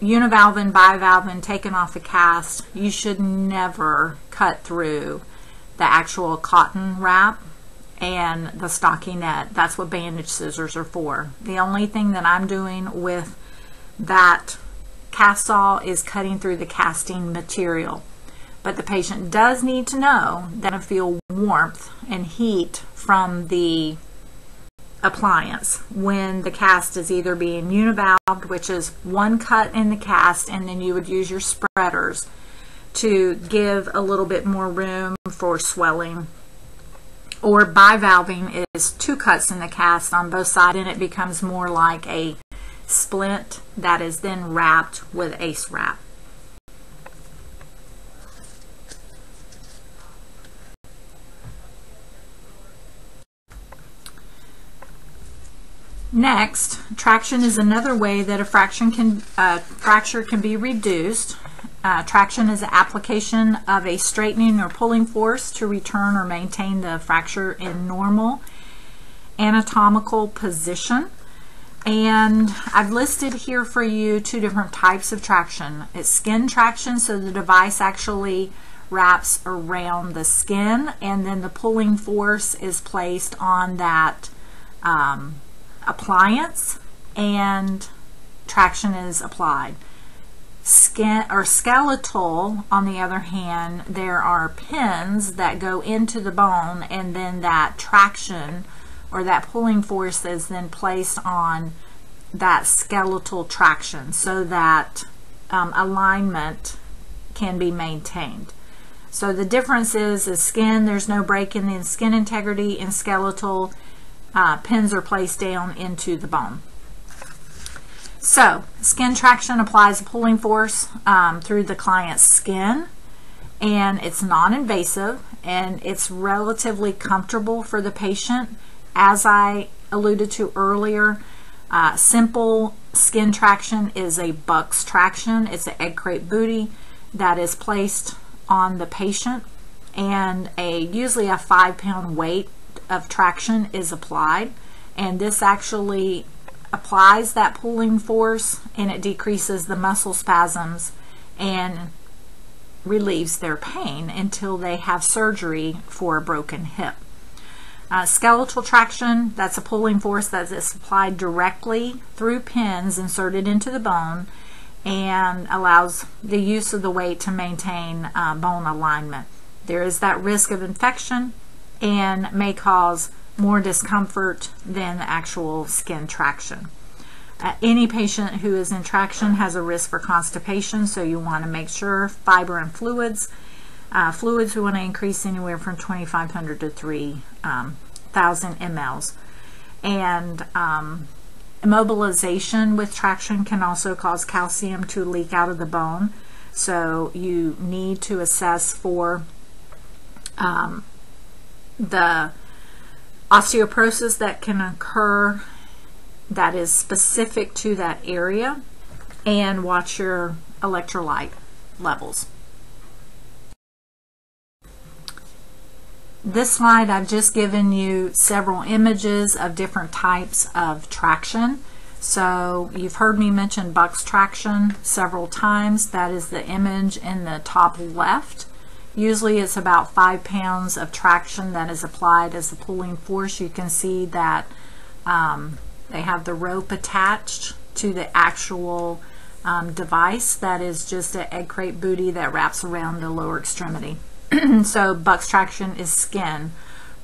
univalving, bivalving, taking off the cast, you should never cut through the actual cotton wrap and the stockinette. That's what bandage scissors are for. The only thing that I'm doing with that cast saw is cutting through the casting material. But the patient does need to know that to feel warmth and heat from the appliance when the cast is either being univalved, which is one cut in the cast, and then you would use your spreaders to give a little bit more room for swelling. Or bivalving is two cuts in the cast on both sides, and it becomes more like a splint that is then wrapped with ace wrap. Next, traction is another way that a fraction can, uh, fracture can be reduced. Uh, traction is the application of a straightening or pulling force to return or maintain the fracture in normal anatomical position. And I've listed here for you two different types of traction. It's skin traction, so the device actually wraps around the skin, and then the pulling force is placed on that um, appliance and traction is applied. Skin or skeletal, on the other hand, there are pins that go into the bone and then that traction or that pulling force is then placed on that skeletal traction so that um, alignment can be maintained. So the difference is, is skin, there's no break in the skin integrity. and skeletal, uh, pins are placed down into the bone. So, skin traction applies a pulling force um, through the client's skin and it's non-invasive and it's relatively comfortable for the patient. As I alluded to earlier, uh, simple skin traction is a Buck's traction. It's an egg crate booty that is placed on the patient and a usually a five pound weight of traction is applied and this actually applies that pulling force and it decreases the muscle spasms and relieves their pain until they have surgery for a broken hip. Uh, skeletal traction, that's a pulling force that is applied directly through pins inserted into the bone and allows the use of the weight to maintain uh, bone alignment. There is that risk of infection and may cause more discomfort than actual skin traction. Uh, any patient who is in traction has a risk for constipation, so you want to make sure fiber and fluids. Uh, fluids we want to increase anywhere from 2,500 to 3,000 um, mLs. And um, immobilization with traction can also cause calcium to leak out of the bone. So you need to assess for um, the osteoporosis that can occur that is specific to that area and watch your electrolyte levels. This slide I've just given you several images of different types of traction. So you've heard me mention Buck's traction several times. That is the image in the top left. Usually it's about five pounds of traction that is applied as the pulling force. You can see that um, they have the rope attached to the actual um, device that is just an egg crate booty that wraps around the lower extremity. so Buck's traction is skin.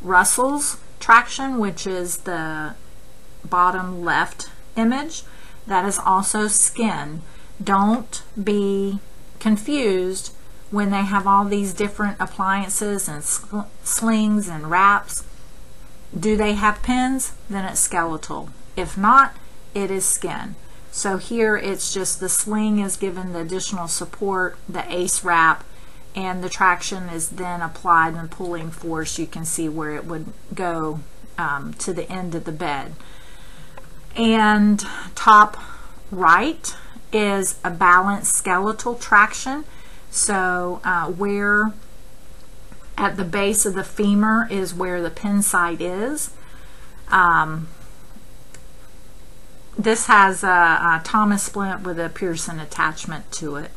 Russell's traction, which is the bottom left image. That is also skin. Don't be confused when they have all these different appliances and sl slings and wraps. Do they have pins? Then it's skeletal. If not, it is skin. So here it's just the sling is given the additional support, the ACE wrap, and the traction is then applied and pulling force. You can see where it would go um, to the end of the bed and top right is a balanced skeletal traction. So uh, where at the base of the femur is where the pin site is. Um, this has a, a, Thomas splint with a Pearson attachment to it.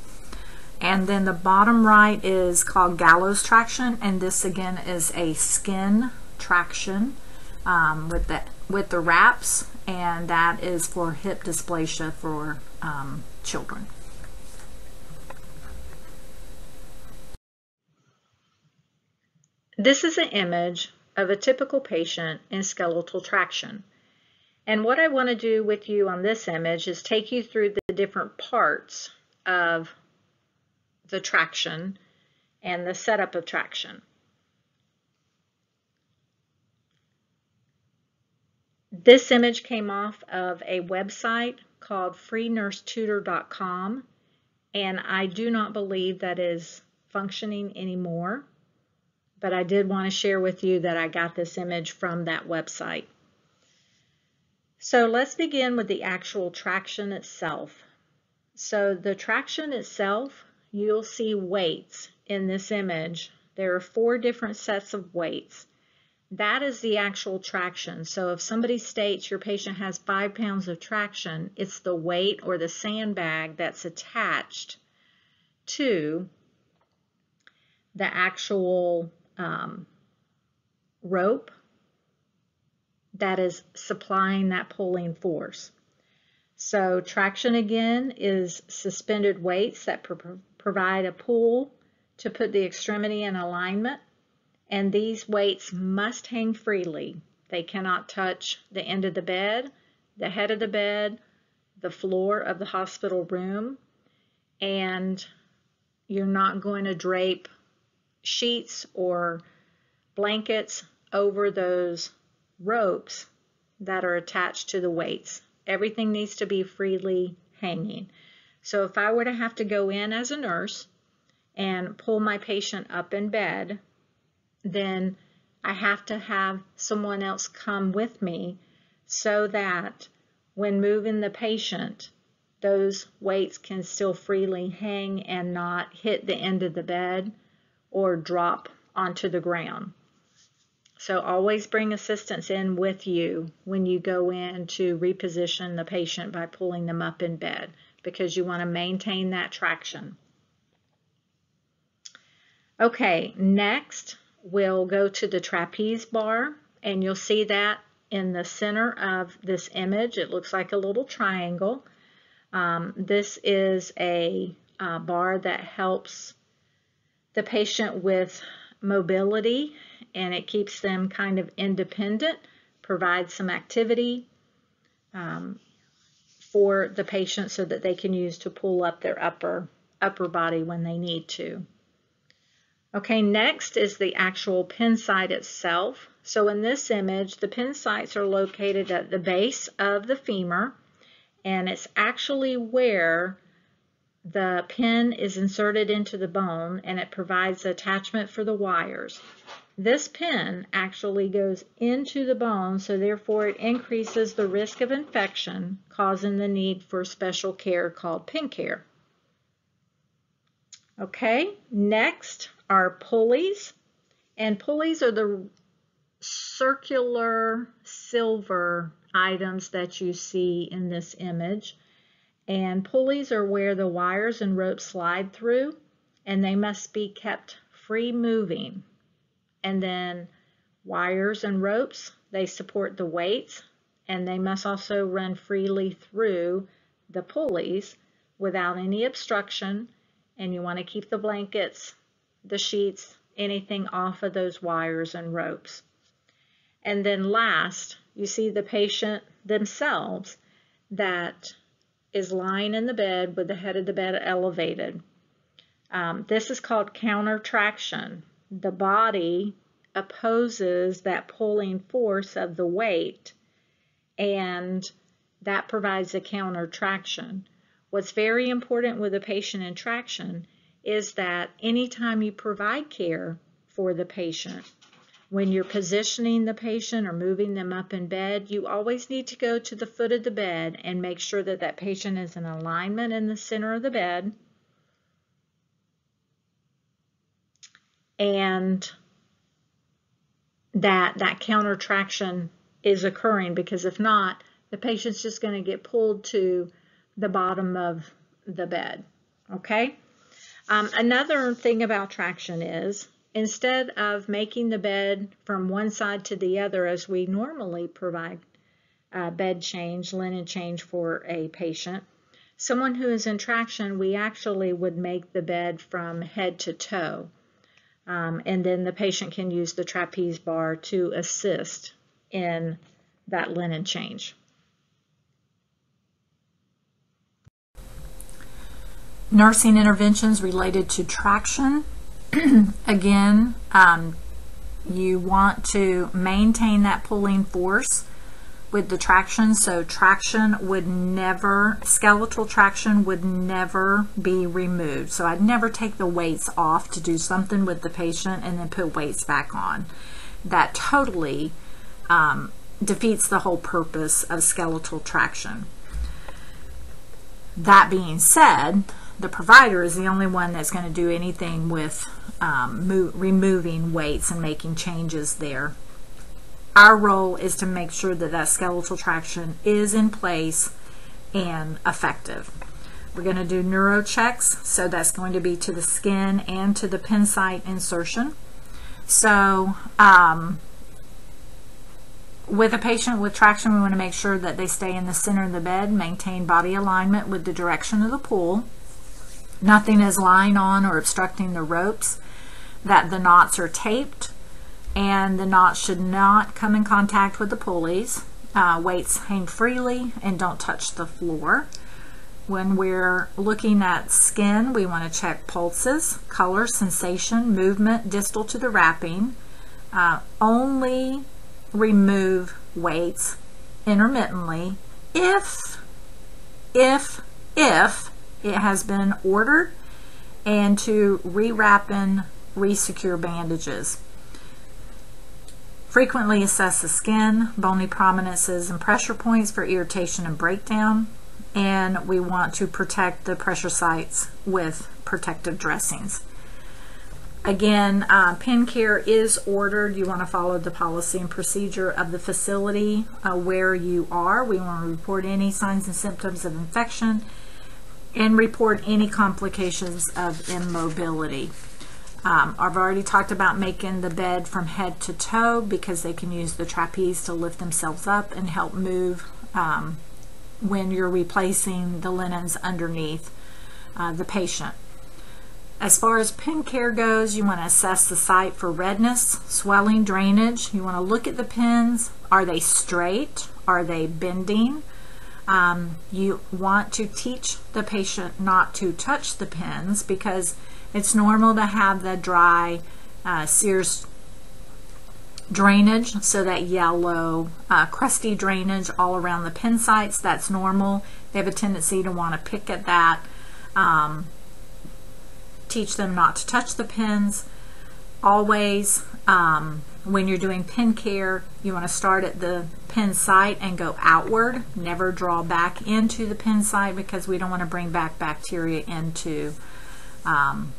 And then the bottom right is called gallows traction, and this again is a skin traction um, with the with the wraps and that is for hip dysplasia for um, children. This is an image of a typical patient in skeletal traction. And what I want to do with you on this image is take you through the different parts of the traction and the setup of traction. This image came off of a website called freenursetutor.com and I do not believe that is functioning anymore but I did want to share with you that I got this image from that website. So let's begin with the actual traction itself. So the traction itself, you'll see weights in this image. There are four different sets of weights. That is the actual traction. So if somebody states your patient has five pounds of traction, it's the weight or the sandbag that's attached to the actual um, rope that is supplying that pulling force. So traction again is suspended weights that pro provide a pull to put the extremity in alignment and these weights must hang freely. They cannot touch the end of the bed, the head of the bed, the floor of the hospital room, and you're not going to drape sheets or blankets over those ropes that are attached to the weights. Everything needs to be freely hanging. So if I were to have to go in as a nurse and pull my patient up in bed, then I have to have someone else come with me so that when moving the patient, those weights can still freely hang and not hit the end of the bed or drop onto the ground. So always bring assistance in with you when you go in to reposition the patient by pulling them up in bed because you want to maintain that traction. Okay, next we'll go to the trapeze bar and you'll see that in the center of this image. It looks like a little triangle. Um, this is a uh, bar that helps the patient with mobility and it keeps them kind of independent, provides some activity. Um, for the patient so that they can use to pull up their upper upper body when they need to. Okay, next is the actual pin site itself. So in this image, the pin sites are located at the base of the femur, and it's actually where the pin is inserted into the bone and it provides attachment for the wires. This pin actually goes into the bone, so therefore it increases the risk of infection, causing the need for special care called pin care. Okay, next are pulleys. And pulleys are the circular silver items that you see in this image. And pulleys are where the wires and ropes slide through, and they must be kept free moving. And then wires and ropes, they support the weights, and they must also run freely through the pulleys without any obstruction. And you want to keep the blankets, the sheets, anything off of those wires and ropes. And then last, you see the patient themselves that is lying in the bed with the head of the bed elevated. Um, this is called counter traction. The body opposes that pulling force of the weight and that provides a counter traction. What's very important with a patient in traction is that anytime you provide care for the patient, when you're positioning the patient or moving them up in bed, you always need to go to the foot of the bed and make sure that that patient is in alignment in the center of the bed. And that that counter traction is occurring because if not, the patient's just going to get pulled to the bottom of the bed. Okay? Um, another thing about traction is Instead of making the bed from one side to the other as we normally provide uh, bed change, linen change for a patient, someone who is in traction, we actually would make the bed from head to toe. Um, and then the patient can use the trapeze bar to assist in that linen change. Nursing interventions related to traction again, um, you want to maintain that pulling force with the traction. So traction would never, skeletal traction would never be removed. So I'd never take the weights off to do something with the patient and then put weights back on. That totally um, defeats the whole purpose of skeletal traction. That being said, the provider is the only one that's going to do anything with um, removing weights and making changes there. Our role is to make sure that that skeletal traction is in place and effective. We're going to do neuro checks, so that's going to be to the skin and to the pin site insertion. So um, with a patient with traction, we want to make sure that they stay in the center of the bed, maintain body alignment with the direction of the pull. Nothing is lying on or obstructing the ropes that the knots are taped and the knots should not come in contact with the pulleys. Uh, weights hang freely and don't touch the floor. When we're looking at skin, we want to check pulses, color, sensation, movement distal to the wrapping. Uh, only remove weights intermittently if, if, if it has been ordered and to rewrap in resecure bandages. Frequently assess the skin, bony prominences, and pressure points for irritation and breakdown. And we want to protect the pressure sites with protective dressings. Again, uh, pin care is ordered. You want to follow the policy and procedure of the facility uh, where you are. We want to report any signs and symptoms of infection and report any complications of immobility. Um, I've already talked about making the bed from head to toe because they can use the trapeze to lift themselves up and help move um, when you're replacing the linens underneath uh, the patient. As far as pin care goes, you want to assess the site for redness, swelling, drainage. You want to look at the pins. Are they straight? Are they bending? Um, you want to teach the patient not to touch the pins because it's normal to have the dry uh, serous drainage, so that yellow uh, crusty drainage all around the pin sites. That's normal. They have a tendency to want to pick at that. Um, teach them not to touch the pins. Always, um, when you're doing pin care, you want to start at the pin site and go outward. Never draw back into the pin site because we don't want to bring back bacteria into um,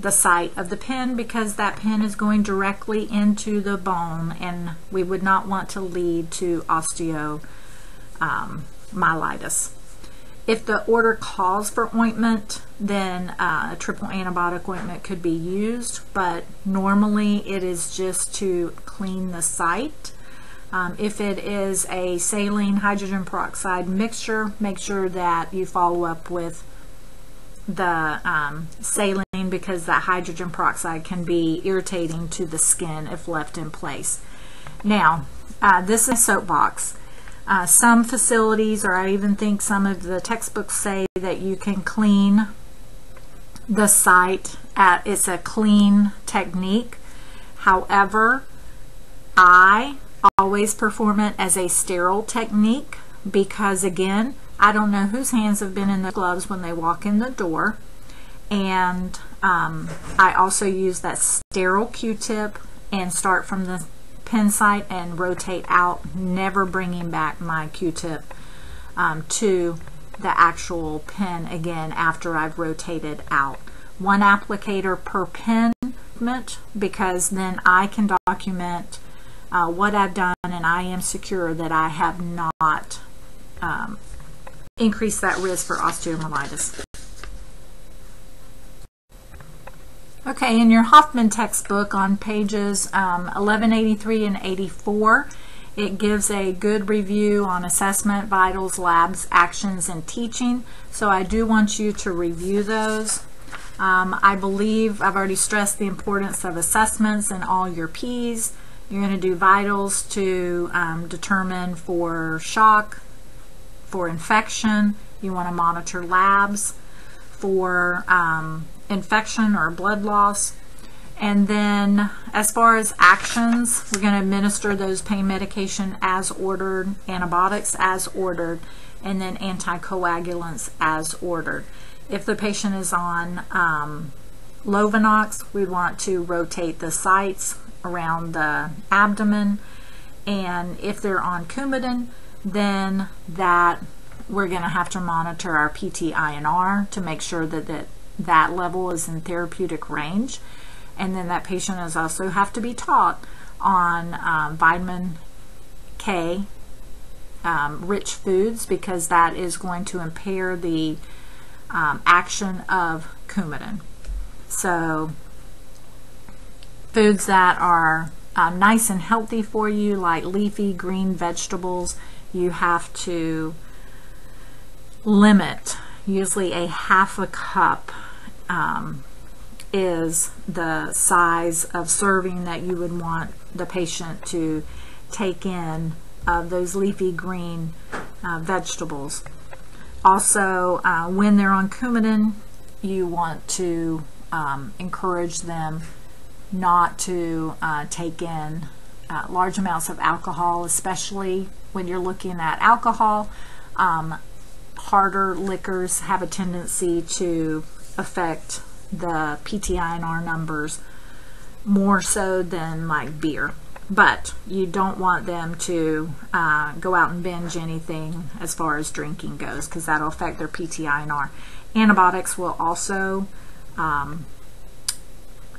the site of the pin because that pin is going directly into the bone and we would not want to lead to osteomyelitis. Um, if the order calls for ointment, then uh, a triple antibiotic ointment could be used, but normally it is just to clean the site. Um, if it is a saline hydrogen peroxide mixture, make sure that you follow up with the um, saline because that hydrogen peroxide can be irritating to the skin if left in place. Now, uh, this is a soapbox. Uh, some facilities, or I even think some of the textbooks say that you can clean the site at it's a clean technique. However, I always perform it as a sterile technique because again, I don't know whose hands have been in the gloves when they walk in the door. And um, I also use that sterile Q-tip and start from the pin site and rotate out, never bringing back my Q-tip um, to the actual pin again after I've rotated out. One applicator per pin because then I can document uh, what I've done and I am secure that I have not um, increase that risk for osteomyelitis. Okay, in your Hoffman textbook on pages um, 1183 and 84, it gives a good review on assessment, vitals, labs, actions, and teaching. So I do want you to review those. Um, I believe I've already stressed the importance of assessments in all your P's. You're going to do vitals to um, determine for shock, for infection. You want to monitor labs for um, infection or blood loss. And then as far as actions, we're going to administer those pain medication as ordered, antibiotics as ordered, and then anticoagulants as ordered. If the patient is on um, Lovenox, we want to rotate the sites around the abdomen. And if they're on Coumadin, then that we're going to have to monitor our PT-INR to make sure that, that that level is in therapeutic range. And then that patient is also have to be taught on um, vitamin K um, rich foods because that is going to impair the um, action of Coumadin. So foods that are um, nice and healthy for you like leafy green vegetables you have to limit usually a half a cup um, is the size of serving that you would want the patient to take in of those leafy green uh, vegetables. Also, uh, when they're on Coumadin, you want to um, encourage them not to uh, take in uh, large amounts of alcohol, especially when you're looking at alcohol. Um, harder liquors have a tendency to affect the PT-INR numbers more so than like beer. But you don't want them to uh, go out and binge anything as far as drinking goes because that'll affect their PT-INR. Antibiotics will also um,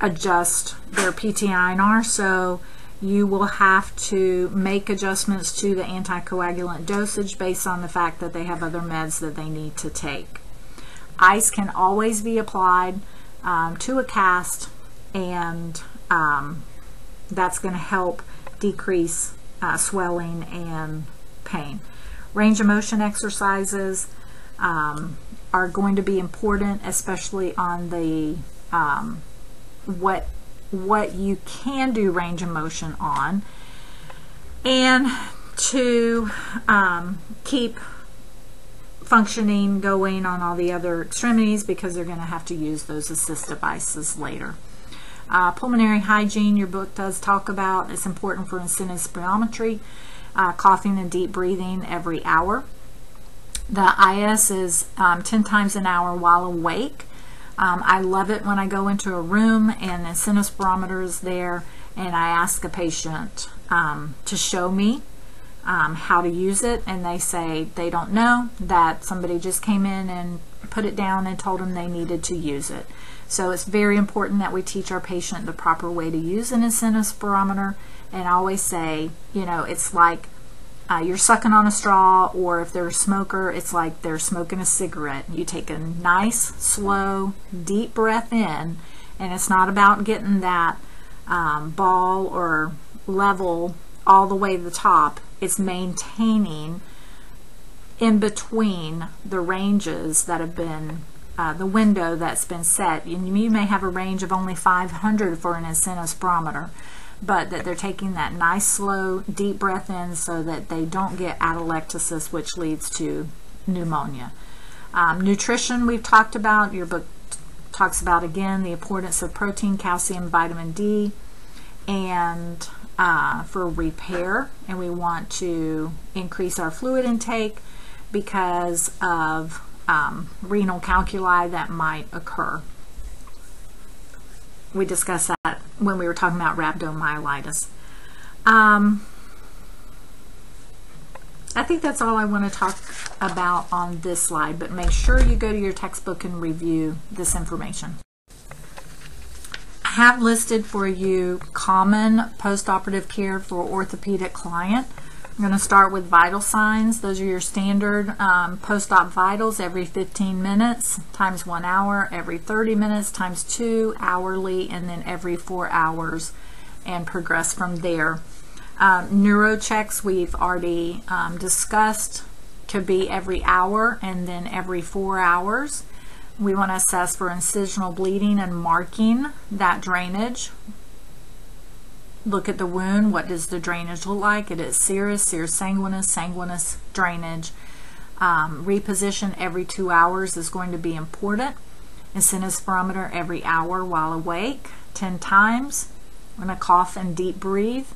adjust their PT-INR so you will have to make adjustments to the anticoagulant dosage based on the fact that they have other meds that they need to take. Ice can always be applied um, to a cast and um, that's going to help decrease uh, swelling and pain. Range of motion exercises um, are going to be important, especially on the um, what what you can do range of motion on and to um, keep functioning going on all the other extremities because they're going to have to use those assist devices later. Uh, pulmonary hygiene, your book does talk about. It's important for incentive spirometry, uh, coughing and deep breathing every hour. The IS is um, 10 times an hour while awake. Um, I love it when I go into a room and the incentive spirometer is there and I ask a patient um, to show me um, how to use it and they say they don't know that somebody just came in and put it down and told them they needed to use it. So it's very important that we teach our patient the proper way to use an incentive spirometer and always say, you know, it's like uh, you're sucking on a straw or if they're a smoker, it's like they're smoking a cigarette. You take a nice, slow, deep breath in and it's not about getting that um, ball or level all the way to the top. It's maintaining in between the ranges that have been uh, the window that's been set. And you may have a range of only 500 for an incentive spirometer, but that they're taking that nice, slow, deep breath in so that they don't get atelectasis, which leads to pneumonia. Um, nutrition we've talked about. Your book talks about again the importance of protein, calcium, vitamin D, and uh, for repair. And we want to increase our fluid intake because of um, renal calculi that might occur. We discussed that when we were talking about rhabdomyolysis. Um, I think that's all I want to talk about on this slide, but make sure you go to your textbook and review this information. I have listed for you common postoperative care for orthopedic client. I'm going to start with vital signs. Those are your standard um, post-op vitals every 15 minutes times one hour, every 30 minutes times two, hourly, and then every four hours and progress from there. Um, neuro checks we've already um, discussed could be every hour and then every four hours. We want to assess for incisional bleeding and marking that drainage look at the wound. What does the drainage look like? It is serous, serous sanguinous, sanguinous drainage. Um, reposition every two hours is going to be important. Incentive spirometer every hour while awake, 10 times. We're going to cough and deep breathe.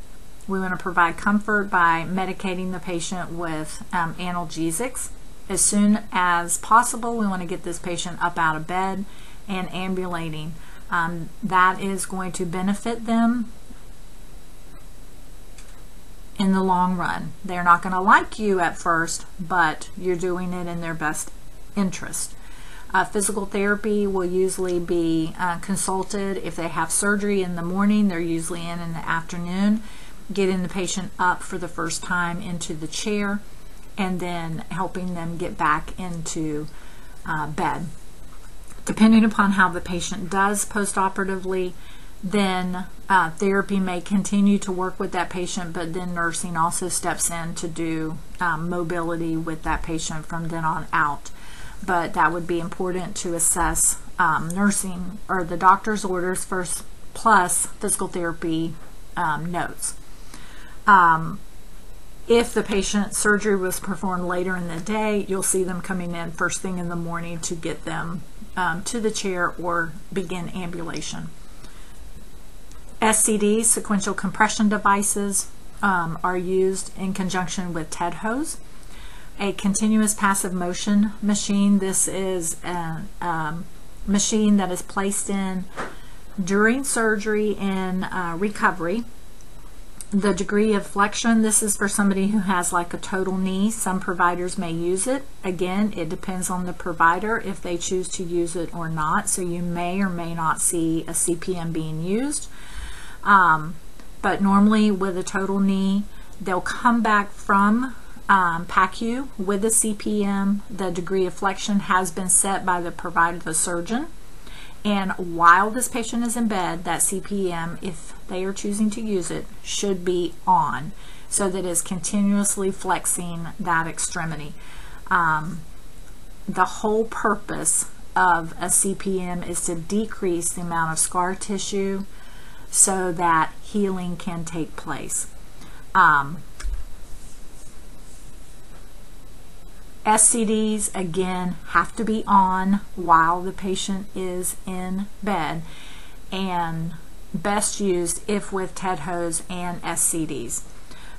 We want to provide comfort by medicating the patient with um, analgesics. As soon as possible, we want to get this patient up out of bed and ambulating. Um, that is going to benefit them in the long run. They're not going to like you at first, but you're doing it in their best interest. Uh, physical therapy will usually be uh, consulted if they have surgery in the morning. They're usually in in the afternoon, getting the patient up for the first time into the chair, and then helping them get back into uh, bed. Depending upon how the patient does postoperatively, then uh, therapy may continue to work with that patient, but then nursing also steps in to do um, mobility with that patient from then on out. But that would be important to assess um, nursing or the doctor's orders first, plus physical therapy um, notes. Um, if the patient surgery was performed later in the day, you'll see them coming in first thing in the morning to get them um, to the chair or begin ambulation. SCDs, sequential compression devices, um, are used in conjunction with TED hose. A continuous passive motion machine. This is a um, machine that is placed in during surgery and uh, recovery. The degree of flexion, this is for somebody who has like a total knee. Some providers may use it. Again, it depends on the provider if they choose to use it or not. So you may or may not see a CPM being used. Um, but normally with a total knee, they'll come back from um, PACU with a CPM. The degree of flexion has been set by the provider, the surgeon. And while this patient is in bed, that CPM, if they are choosing to use it, should be on so that it's continuously flexing that extremity. Um, the whole purpose of a CPM is to decrease the amount of scar tissue so that healing can take place. Um, SCDs, again, have to be on while the patient is in bed and best used if with TED hose and SCDs.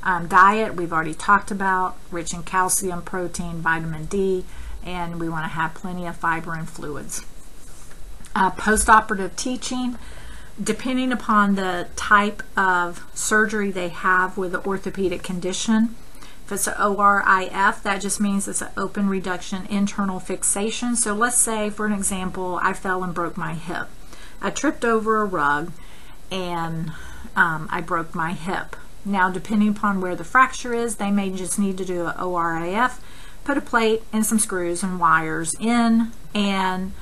Um, diet, we've already talked about, rich in calcium, protein, vitamin D, and we want to have plenty of fiber and fluids. Uh, postoperative teaching, depending upon the type of surgery they have with the orthopedic condition, if it's an ORIF, that just means it's an open reduction internal fixation. So let's say, for an example, I fell and broke my hip. I tripped over a rug and um, I broke my hip. Now, depending upon where the fracture is, they may just need to do an ORIF, put a plate and some screws and wires in, and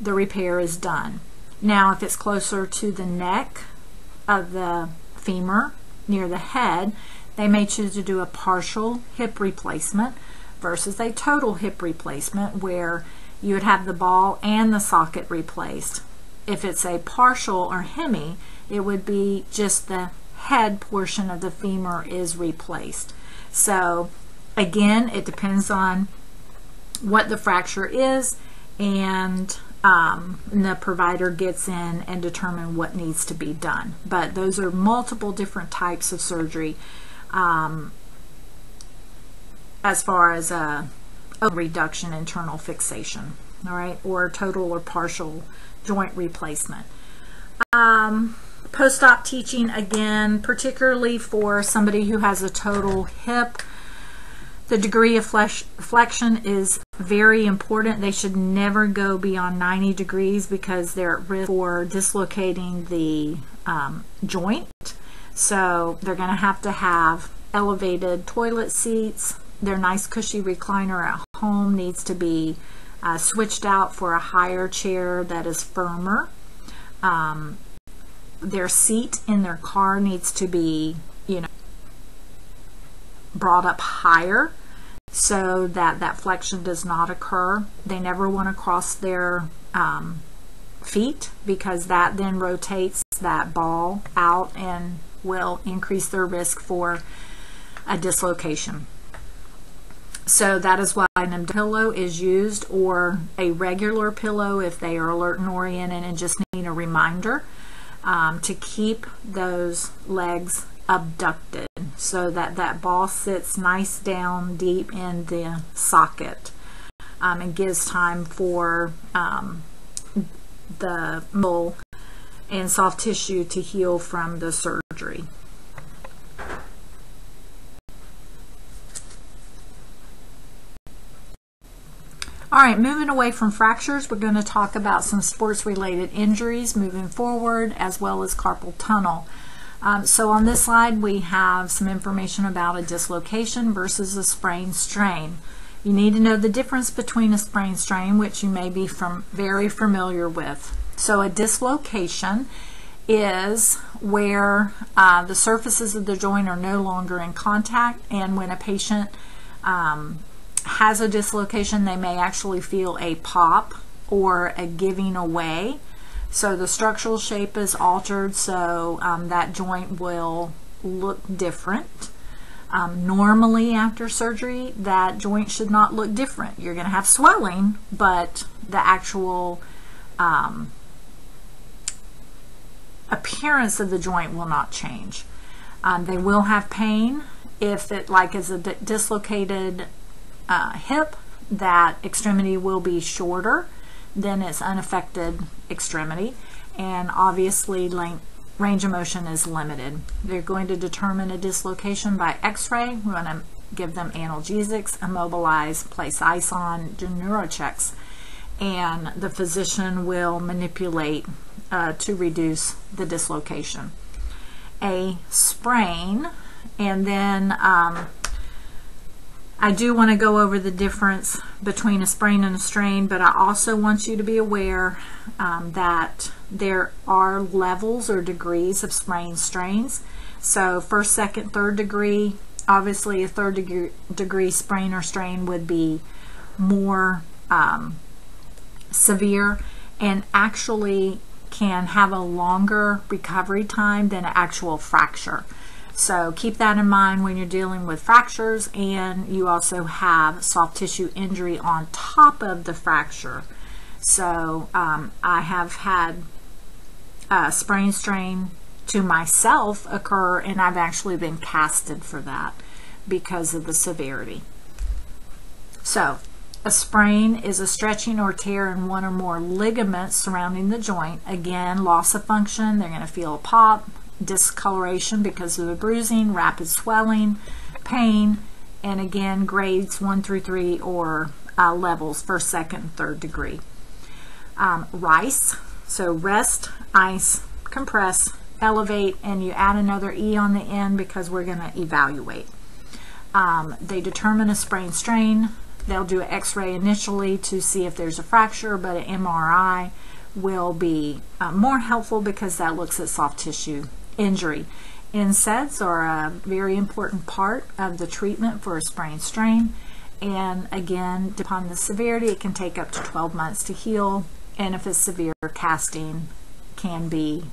the repair is done. Now, if it's closer to the neck of the femur, near the head, they may choose to do a partial hip replacement versus a total hip replacement where you would have the ball and the socket replaced. If it's a partial or hemi, it would be just the head portion of the femur is replaced. So again, it depends on what the fracture is and um, the provider gets in and determine what needs to be done. But those are multiple different types of surgery um, as far as a, a reduction internal fixation, all right, or total or partial joint replacement. Um, post-op teaching again, particularly for somebody who has a total hip. The degree of flexion is very important. They should never go beyond 90 degrees because they're at risk for dislocating the um, joint so they're going to have to have elevated toilet seats. Their nice cushy recliner at home needs to be uh, switched out for a higher chair that is firmer. Um, their seat in their car needs to be, you know, brought up higher so that that flexion does not occur. They never want to cross their um, feet because that then rotates that ball out and will increase their risk for a dislocation. So that is why a pillow is used or a regular pillow if they are alert and oriented and just need a reminder um, to keep those legs abducted so that that ball sits nice down deep in the socket um, and gives time for um, the mole and soft tissue to heal from the surgery. All right, moving away from fractures, we're going to talk about some sports-related injuries moving forward, as well as carpal tunnel. Um, so on this slide, we have some information about a dislocation versus a sprain strain. You need to know the difference between a sprain strain, which you may be from very familiar with. So a dislocation is where uh, the surfaces of the joint are no longer in contact and when a patient um, has a dislocation they may actually feel a pop or a giving away so the structural shape is altered so um, that joint will look different. Um, normally after surgery that joint should not look different. You're going to have swelling but the actual um, appearance of the joint will not change. Um, they will have pain if it like is a dislocated uh, hip that extremity will be shorter than its unaffected extremity and obviously length, range of motion is limited. They're going to determine a dislocation by x-ray. We want to give them analgesics, immobilize, place ice on, do neurochecks and the physician will manipulate uh, to reduce the dislocation. A sprain, and then um, I do want to go over the difference between a sprain and a strain, but I also want you to be aware um, that there are levels or degrees of sprain strains. So first, second, third degree, obviously a third degree, degree sprain or strain would be more um, severe and actually can have a longer recovery time than an actual fracture. So keep that in mind when you're dealing with fractures and you also have soft tissue injury on top of the fracture. So um, I have had a sprain strain to myself occur and I've actually been casted for that because of the severity. So a sprain is a stretching or tear in one or more ligaments surrounding the joint. Again, loss of function, they're going to feel a pop, discoloration because of the bruising, rapid swelling, pain, and again, grades 1 through 3 or uh, levels first, second, third degree. Um, RICE, so rest, ice, compress, elevate, and you add another E on the end because we're going to evaluate. Um, they determine a sprain strain. They'll do an x-ray initially to see if there's a fracture, but an MRI will be uh, more helpful because that looks at soft tissue injury. NSAIDs are a very important part of the treatment for a sprain strain. And again, upon the severity, it can take up to 12 months to heal. And if it's severe, casting can be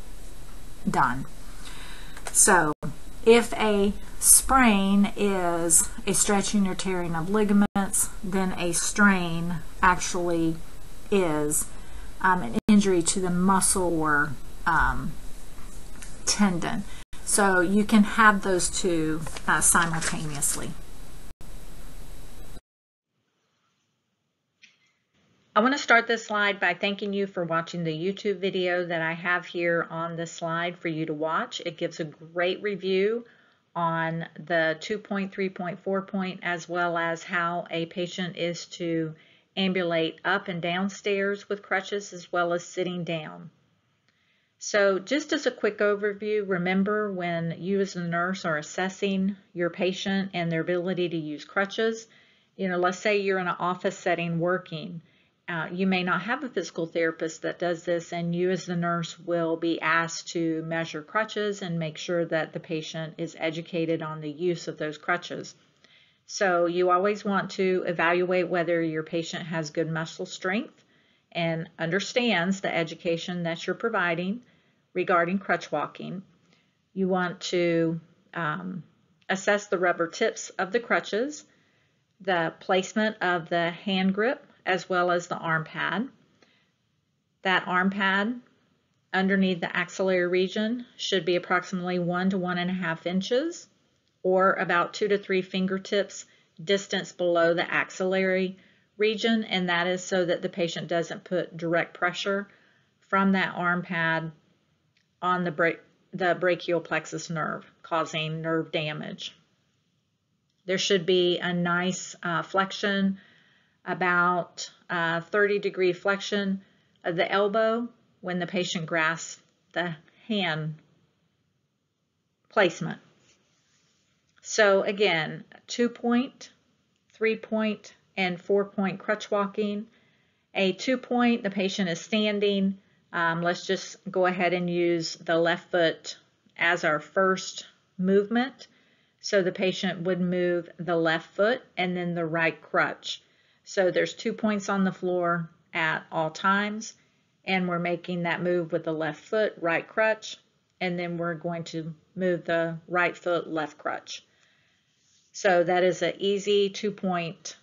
done. So if a sprain is a stretching or tearing of ligaments, then a strain actually is um, an injury to the muscle or um, tendon. So you can have those two uh, simultaneously. I want to start this slide by thanking you for watching the YouTube video that I have here on the slide for you to watch. It gives a great review on the 2.3.4 point as well as how a patient is to ambulate up and down stairs with crutches as well as sitting down. So just as a quick overview, remember when you as a nurse are assessing your patient and their ability to use crutches, you know, let's say you're in an office setting working. Uh, you may not have a physical therapist that does this and you as the nurse will be asked to measure crutches and make sure that the patient is educated on the use of those crutches. So you always want to evaluate whether your patient has good muscle strength and understands the education that you're providing regarding crutch walking. You want to um, assess the rubber tips of the crutches, the placement of the hand grip, as well as the arm pad. That arm pad underneath the axillary region should be approximately one to one and a half inches or about two to three fingertips distance below the axillary region and that is so that the patient doesn't put direct pressure from that arm pad on the, bra the brachial plexus nerve, causing nerve damage. There should be a nice uh, flexion, about uh, 30 degree flexion of the elbow when the patient grasps the hand placement. So again, two point, three point, and four point crutch walking. A two point, the patient is standing, um, let's just go ahead and use the left foot as our first movement. So the patient would move the left foot and then the right crutch. So there's two points on the floor at all times and we're making that move with the left foot, right crutch, and then we're going to move the right foot, left crutch. So that is an easy two-point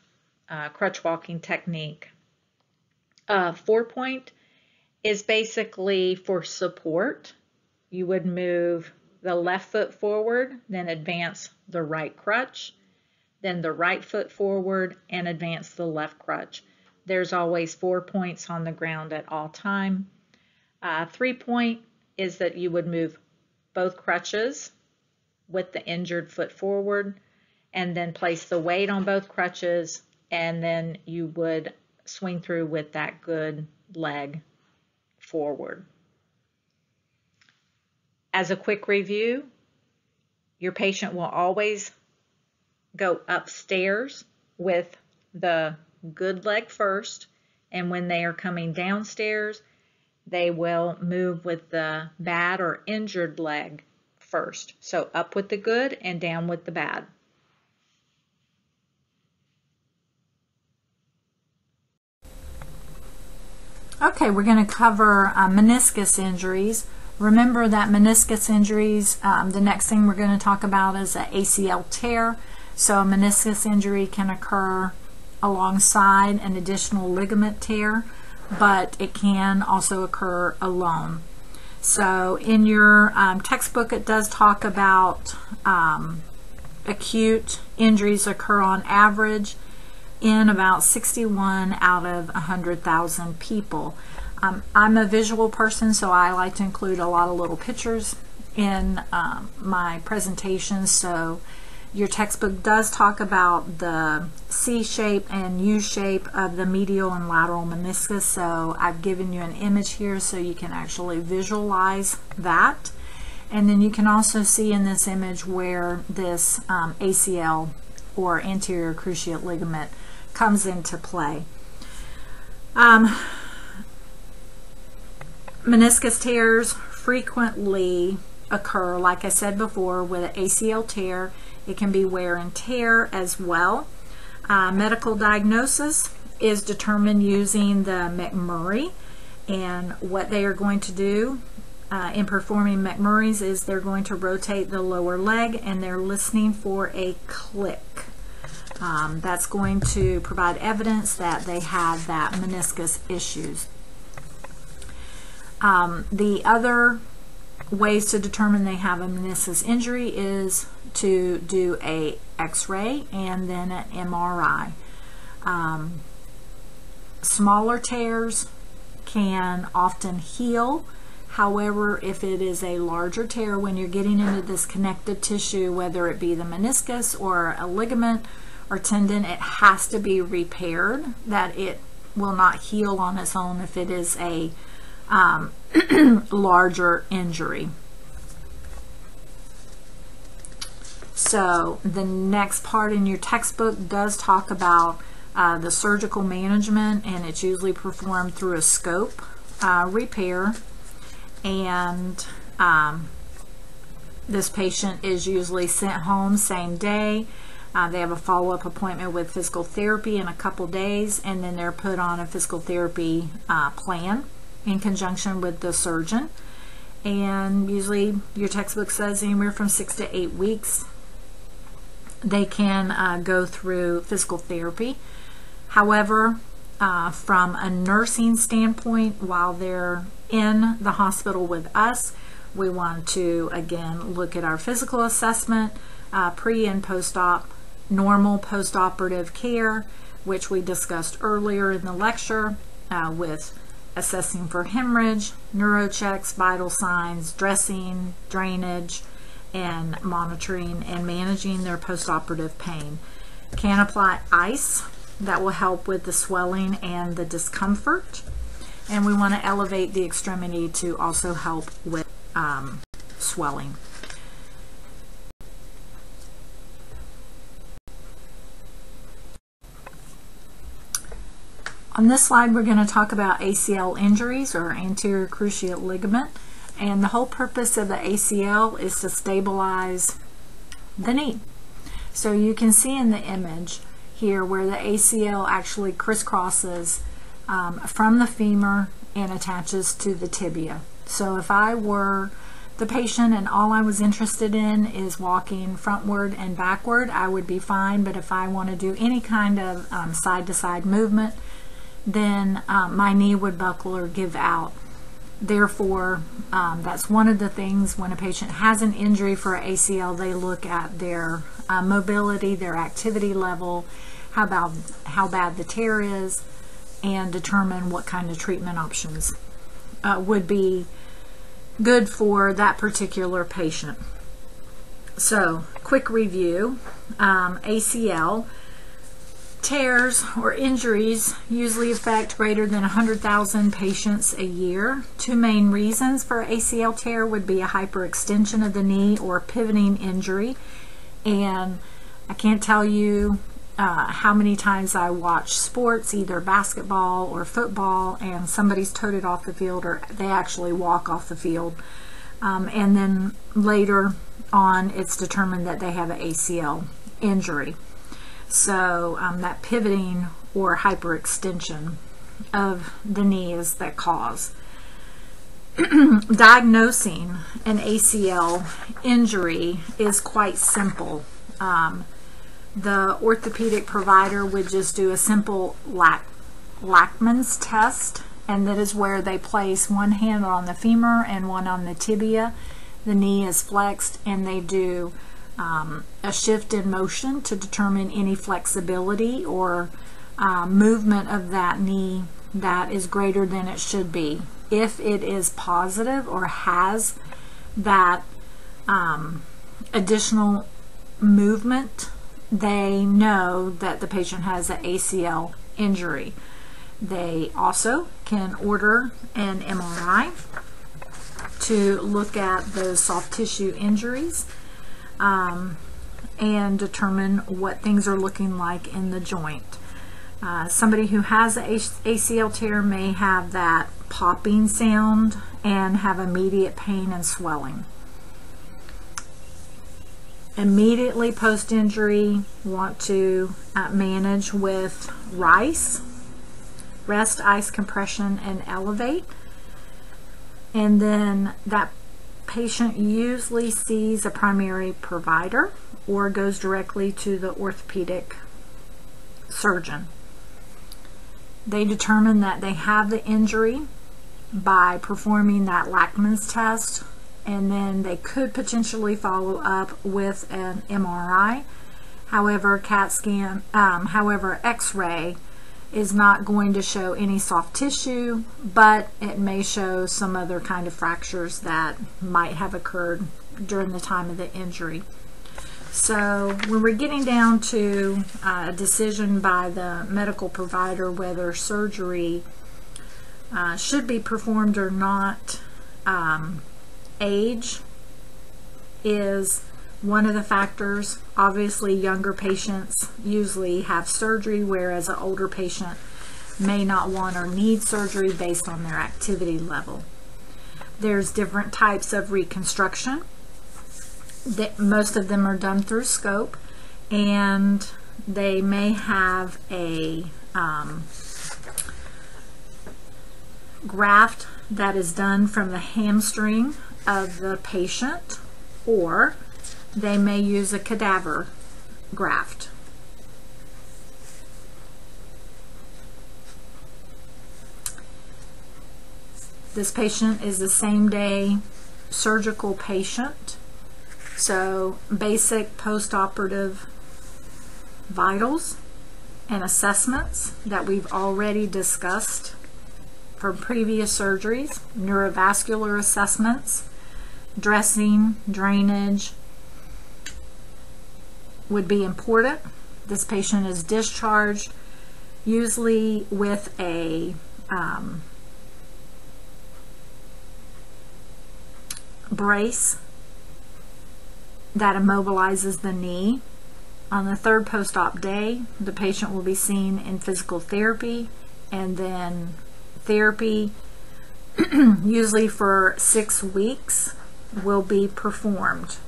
uh, crutch walking technique. Uh, four-point is basically for support. You would move the left foot forward, then advance the right crutch, then the right foot forward and advance the left crutch. There's always four points on the ground at all time. Uh, three point is that you would move both crutches with the injured foot forward and then place the weight on both crutches and then you would swing through with that good leg forward. As a quick review, your patient will always go upstairs with the good leg first, and when they are coming downstairs, they will move with the bad or injured leg first. So up with the good and down with the bad. Okay, we're going to cover uh, meniscus injuries. Remember that meniscus injuries, um, the next thing we're going to talk about is an ACL tear. So a meniscus injury can occur alongside an additional ligament tear, but it can also occur alone. So in your um, textbook, it does talk about um, acute injuries occur on average in about 61 out of 100,000 people. Um, I'm a visual person, so I like to include a lot of little pictures in um, my presentations. So your textbook does talk about the C shape and U shape of the medial and lateral meniscus. So I've given you an image here so you can actually visualize that. And then you can also see in this image where this um, ACL or anterior cruciate ligament comes into play. Um, meniscus tears frequently occur, like I said before, with an ACL tear. It can be wear and tear as well. Uh, medical diagnosis is determined using the McMurray and what they are going to do uh, in performing McMurray's is they're going to rotate the lower leg and they're listening for a click. Um, that's going to provide evidence that they had that meniscus issues. Um, the other ways to determine they have a meniscus injury is to do a x-ray and then an MRI. Um, smaller tears can often heal However, if it is a larger tear, when you're getting into this connective tissue, whether it be the meniscus or a ligament or tendon, it has to be repaired, that it will not heal on its own if it is a um, larger injury. So the next part in your textbook does talk about uh, the surgical management and it's usually performed through a scope uh, repair and um, this patient is usually sent home same day. Uh, they have a follow-up appointment with physical therapy in a couple days, and then they're put on a physical therapy uh, plan in conjunction with the surgeon. And usually, your textbook says anywhere from six to eight weeks. They can uh, go through physical therapy. However, uh, from a nursing standpoint, while they're in the hospital with us. We want to, again, look at our physical assessment, uh, pre and post op, normal postoperative care, which we discussed earlier in the lecture uh, with assessing for hemorrhage, neurochecks, vital signs, dressing, drainage, and monitoring and managing their postoperative pain. Can apply ice that will help with the swelling and the discomfort and we want to elevate the extremity to also help with um, swelling. On this slide, we're going to talk about ACL injuries or anterior cruciate ligament. And the whole purpose of the ACL is to stabilize the knee. So you can see in the image here where the ACL actually crisscrosses um, from the femur and attaches to the tibia. So if I were the patient and all I was interested in is walking frontward and backward, I would be fine. But if I want to do any kind of um, side-to-side -side movement, then um, my knee would buckle or give out. Therefore, um, that's one of the things when a patient has an injury for ACL, they look at their uh, mobility, their activity level, how about how bad the tear is, and determine what kind of treatment options uh, would be good for that particular patient. So, quick review um, ACL tears or injuries usually affect greater than 100,000 patients a year. Two main reasons for ACL tear would be a hyperextension of the knee or pivoting injury. And I can't tell you uh, how many times I watch sports, either basketball or football, and somebody's toted off the field or they actually walk off the field. Um, and then later on, it's determined that they have an ACL injury. So um, that pivoting or hyperextension of the knee is that cause. diagnosing an ACL injury is quite simple. Um, the orthopedic provider would just do a simple Lack, Lachman's test, and that is where they place one hand on the femur and one on the tibia. The knee is flexed, and they do um, a shift in motion to determine any flexibility or uh, movement of that knee that is greater than it should be. If it is positive or has that um, additional movement, they know that the patient has an ACL injury. They also can order an MRI to look at those soft tissue injuries um, and determine what things are looking like in the joint. Uh, somebody who has an ACL tear may have that popping sound and have immediate pain and swelling. Immediately post injury, want to uh, manage with RICE, rest, ice compression, and elevate. And then that patient usually sees a primary provider or goes directly to the orthopedic surgeon. They determine that they have the injury by performing that Lachman's test and then they could potentially follow up with an MRI. However, CAT scan, um, however, X-ray is not going to show any soft tissue, but it may show some other kind of fractures that might have occurred during the time of the injury. So when we're getting down to uh, a decision by the medical provider whether surgery uh, should be performed or not, um, age is one of the factors. Obviously, younger patients usually have surgery, whereas an older patient may not want or need surgery based on their activity level. There's different types of reconstruction. That most of them are done through scope, and they may have a um, graft that is done from the hamstring of the patient, or they may use a cadaver graft. This patient is the same day surgical patient, so basic postoperative vitals and assessments that we've already discussed from previous surgeries, neurovascular assessments, dressing, drainage, would be important. This patient is discharged usually with a um, brace that immobilizes the knee. On the third post-op day, the patient will be seen in physical therapy and then therapy, usually for six weeks, will be performed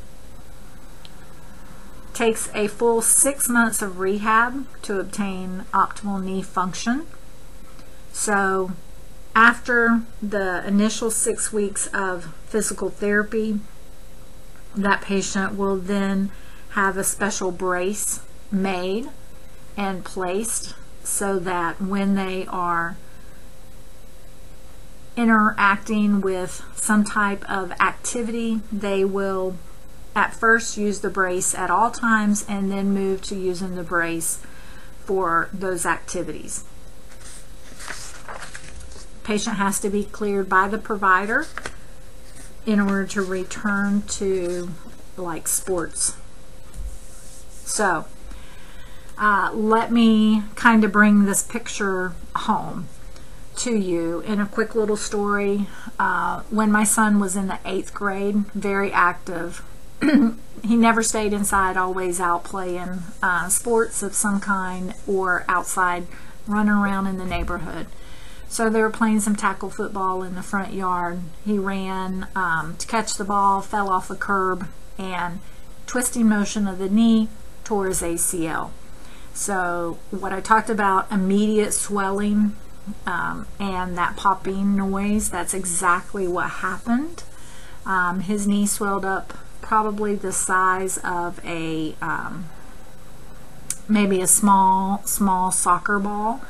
takes a full six months of rehab to obtain optimal knee function. So after the initial six weeks of physical therapy, that patient will then have a special brace made and placed so that when they are interacting with some type of activity, they will at first use the brace at all times and then move to using the brace for those activities. Patient has to be cleared by the provider in order to return to like sports. So uh, let me kind of bring this picture home to you in a quick little story. Uh, when my son was in the eighth grade, very active, he never stayed inside, always out playing uh, sports of some kind or outside running around in the neighborhood. So they were playing some tackle football in the front yard. He ran um, to catch the ball, fell off a curb, and twisting motion of the knee tore his ACL. So what I talked about, immediate swelling um, and that popping noise, that's exactly what happened. Um, his knee swelled up probably the size of a um, maybe a small small soccer ball.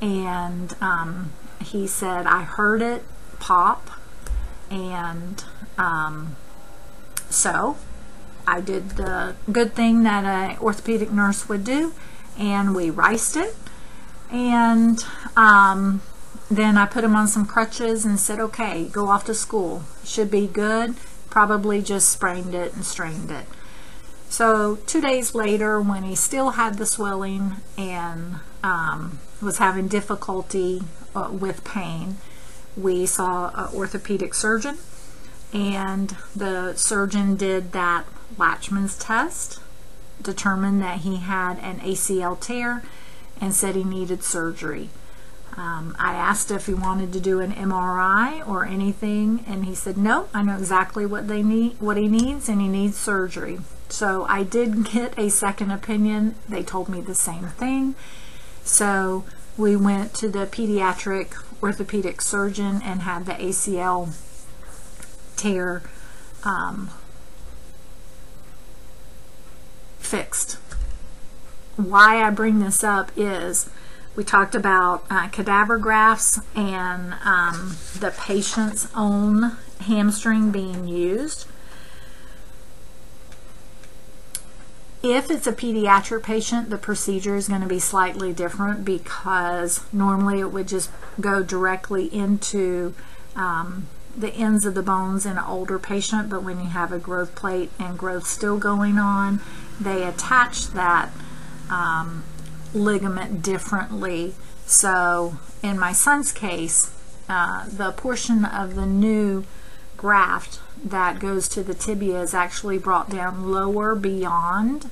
And um, he said I heard it pop. And um, so I did the good thing that an orthopedic nurse would do and we riced it. And um, then I put him on some crutches and said okay go off to school. Should be good probably just sprained it and strained it so two days later when he still had the swelling and um, was having difficulty uh, with pain we saw an orthopedic surgeon and the surgeon did that Lachman's test, determined that he had an ACL tear, and said he needed surgery. Um, I asked if he wanted to do an MRI or anything, and he said, "No, I know exactly what they need, what he needs, and he needs surgery." So I did get a second opinion. They told me the same thing. So we went to the pediatric orthopedic surgeon and had the ACL tear um, fixed. Why I bring this up is we talked about uh, cadaver grafts and um, the patient's own hamstring being used. If it's a pediatric patient, the procedure is going to be slightly different because normally it would just go directly into um, the ends of the bones in an older patient, but when you have a growth plate and growth still going on, they attach that um, ligament differently. So in my son's case, uh, the portion of the new graft that goes to the tibia is actually brought down lower beyond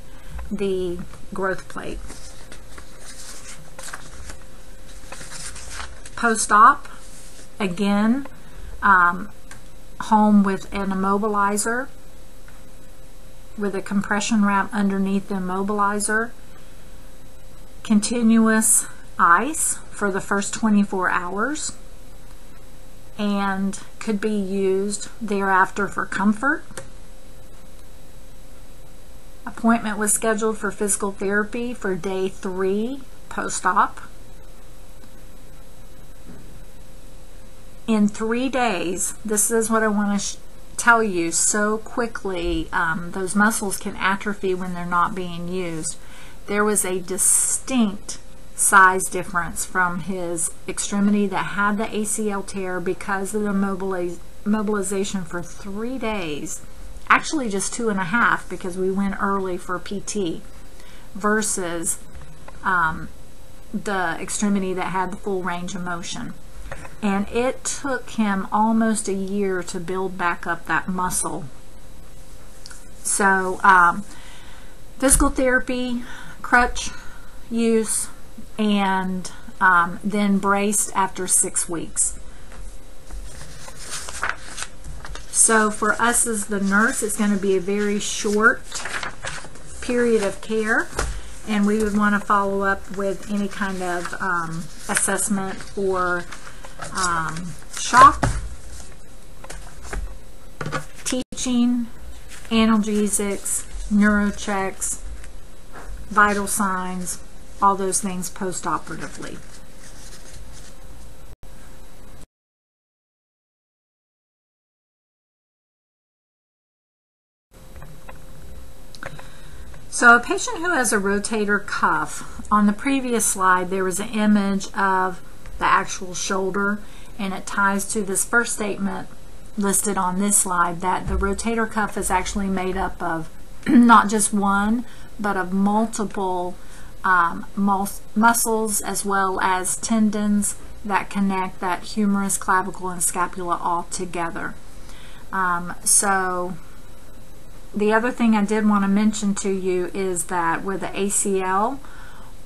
the growth plate. Post-op, again, um, home with an immobilizer with a compression wrap underneath the immobilizer, continuous ice for the first 24 hours, and could be used thereafter for comfort. Appointment was scheduled for physical therapy for day three post-op. in three days, this is what I want to tell you so quickly, um, those muscles can atrophy when they're not being used. There was a distinct size difference from his extremity that had the ACL tear because of the mobiliz mobilization for three days, actually just two and a half because we went early for PT, versus um, the extremity that had the full range of motion and it took him almost a year to build back up that muscle. So, um, physical therapy, crutch use, and um, then braced after six weeks. So for us as the nurse, it's going to be a very short period of care and we would want to follow up with any kind of um, assessment or um, shock, teaching, analgesics, neurochecks, vital signs, all those things post-operatively. So a patient who has a rotator cuff, on the previous slide there was an image of the actual shoulder and it ties to this first statement listed on this slide that the rotator cuff is actually made up of not just one but of multiple um, mus muscles as well as tendons that connect that humerus, clavicle, and scapula all together. Um, so the other thing I did want to mention to you is that with the ACL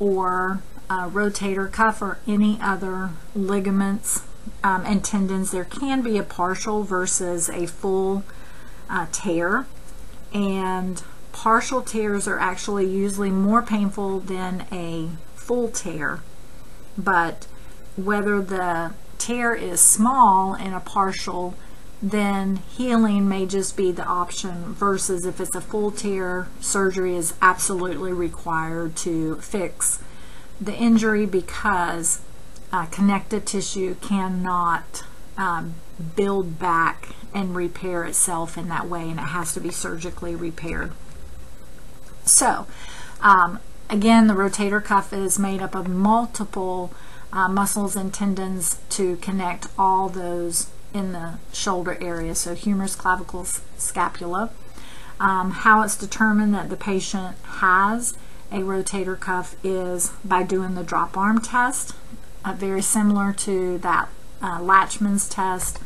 or rotator cuff or any other ligaments um, and tendons, there can be a partial versus a full uh, tear. And partial tears are actually usually more painful than a full tear. But whether the tear is small and a partial, then healing may just be the option versus if it's a full tear, surgery is absolutely required to fix the injury because uh, connective tissue cannot um, build back and repair itself in that way and it has to be surgically repaired. So, um, again, the rotator cuff is made up of multiple uh, muscles and tendons to connect all those in the shoulder area. So, humerus, clavicles, scapula. Um, how it's determined that the patient has a rotator cuff is by doing the drop arm test, uh, very similar to that uh, Lachman's test.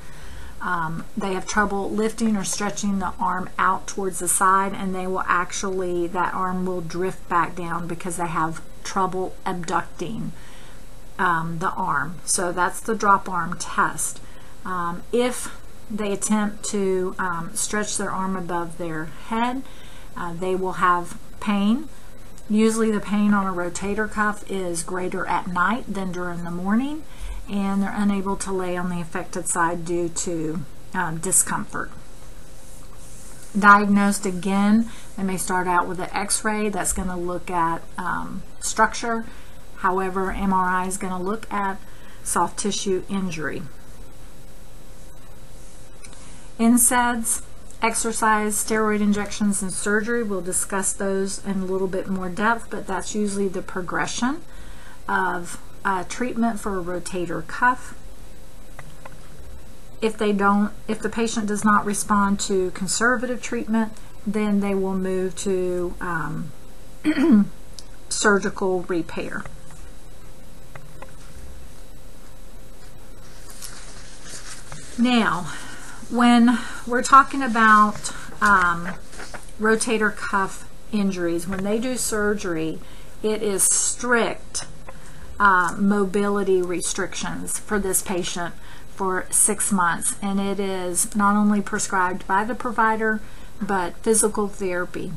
Um, they have trouble lifting or stretching the arm out towards the side, and they will actually, that arm will drift back down because they have trouble abducting um, the arm. So that's the drop arm test. Um, if they attempt to um, stretch their arm above their head, uh, they will have pain. Usually the pain on a rotator cuff is greater at night than during the morning and they're unable to lay on the affected side due to um, discomfort. Diagnosed again, they may start out with an x-ray that's going to look at um, structure. However, MRI is going to look at soft tissue injury. NSAIDs, exercise, steroid injections, and surgery. We'll discuss those in a little bit more depth, but that's usually the progression of uh, treatment for a rotator cuff. If they don't, if the patient does not respond to conservative treatment, then they will move to um, surgical repair. Now, when we're talking about um, rotator cuff injuries, when they do surgery, it is strict uh, mobility restrictions for this patient for six months. And it is not only prescribed by the provider, but physical therapy.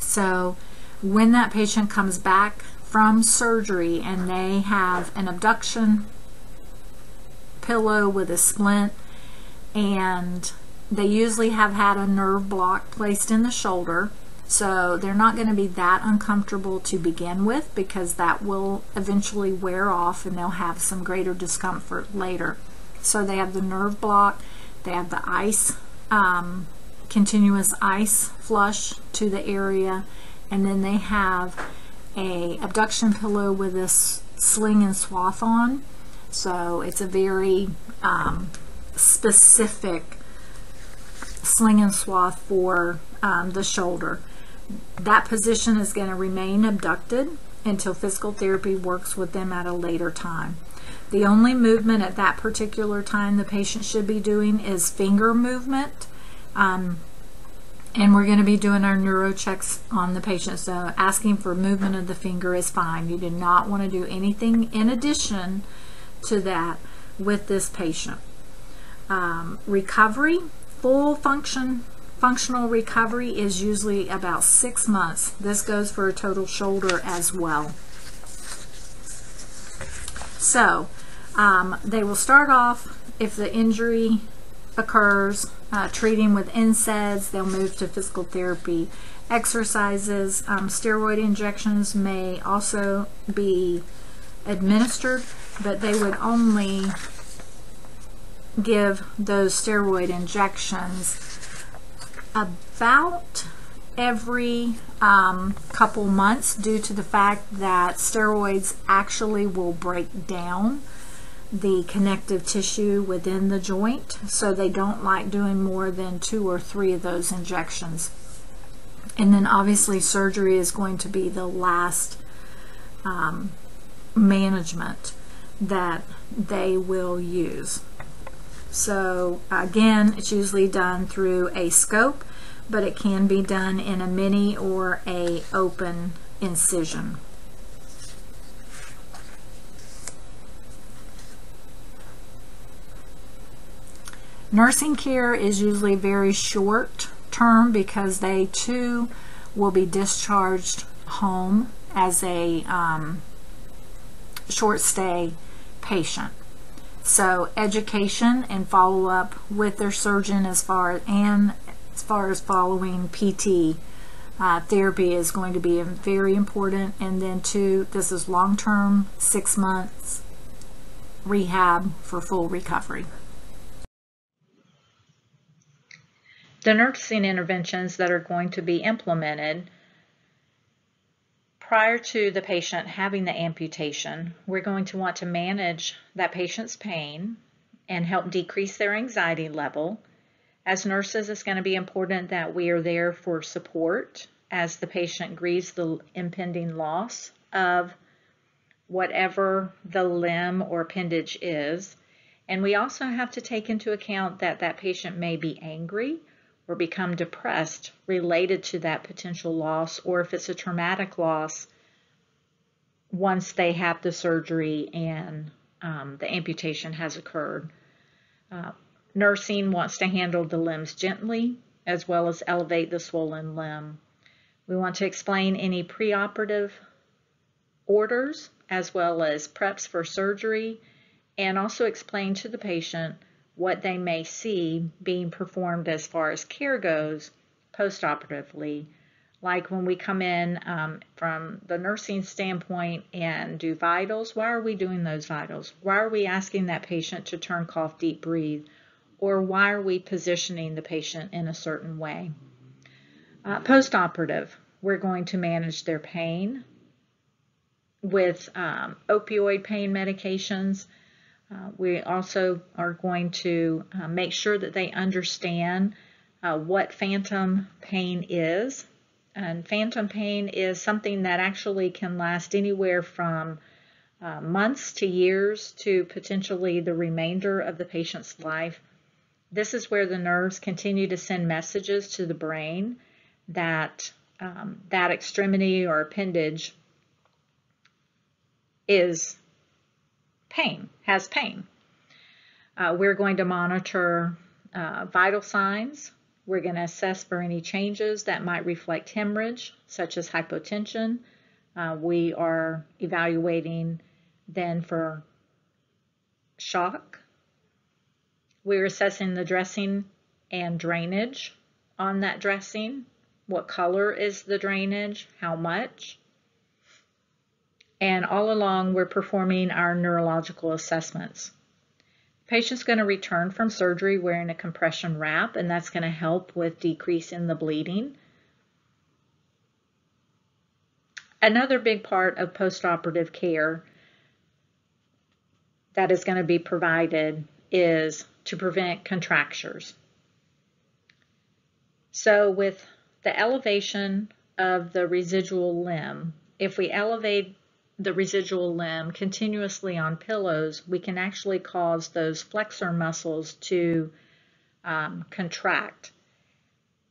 So when that patient comes back from surgery and they have an abduction pillow with a splint and they usually have had a nerve block placed in the shoulder so they're not going to be that uncomfortable to begin with because that will eventually wear off and they'll have some greater discomfort later. So they have the nerve block, they have the ice, um, continuous ice flush to the area, and then they have a abduction pillow with this sling and swath on. So it's a very um, specific sling and swath for um, the shoulder that position is going to remain abducted until physical therapy works with them at a later time. The only movement at that particular time the patient should be doing is finger movement. Um, and we're going to be doing our neuro checks on the patient. So asking for movement of the finger is fine. You do not want to do anything in addition to that with this patient. Um, recovery, full function Functional recovery is usually about six months. This goes for a total shoulder as well. So, um, they will start off if the injury occurs, uh, treating with NSAIDs, they'll move to physical therapy. Exercises, um, steroid injections may also be administered, but they would only give those steroid injections about every um, couple months due to the fact that steroids actually will break down the connective tissue within the joint. So they don't like doing more than two or three of those injections. And then obviously surgery is going to be the last um, management that they will use so again, it's usually done through a scope, but it can be done in a mini or a open incision. Nursing care is usually very short term because they too will be discharged home as a um, short stay patient. So education and follow up with their surgeon as far and as far as following PT uh, therapy is going to be very important. And then two, this is long term, six months rehab for full recovery. The nursing interventions that are going to be implemented prior to the patient having the amputation, we're going to want to manage that patient's pain and help decrease their anxiety level. As nurses, it's going to be important that we are there for support as the patient grieves the impending loss of whatever the limb or appendage is. And we also have to take into account that that patient may be angry or become depressed related to that potential loss, or if it's a traumatic loss, once they have the surgery and um, the amputation has occurred. Uh, nursing wants to handle the limbs gently as well as elevate the swollen limb. We want to explain any preoperative orders as well as preps for surgery and also explain to the patient what they may see being performed as far as care goes postoperatively. Like when we come in um, from the nursing standpoint and do vitals, why are we doing those vitals? Why are we asking that patient to turn, cough, deep breathe? Or why are we positioning the patient in a certain way? Uh, postoperative, we're going to manage their pain with um, opioid pain medications uh, we also are going to uh, make sure that they understand uh, what phantom pain is. And phantom pain is something that actually can last anywhere from uh, months to years to potentially the remainder of the patient's life. This is where the nerves continue to send messages to the brain that um, that extremity or appendage is pain, has pain. Uh, we're going to monitor uh, vital signs. We're going to assess for any changes that might reflect hemorrhage, such as hypotension. Uh, we are evaluating then for shock. We're assessing the dressing and drainage on that dressing. What color is the drainage? How much? And all along we're performing our neurological assessments. The patient's going to return from surgery wearing a compression wrap, and that's going to help with decreasing the bleeding. Another big part of postoperative care that is going to be provided is to prevent contractures. So with the elevation of the residual limb, if we elevate the residual limb continuously on pillows, we can actually cause those flexor muscles to um, contract.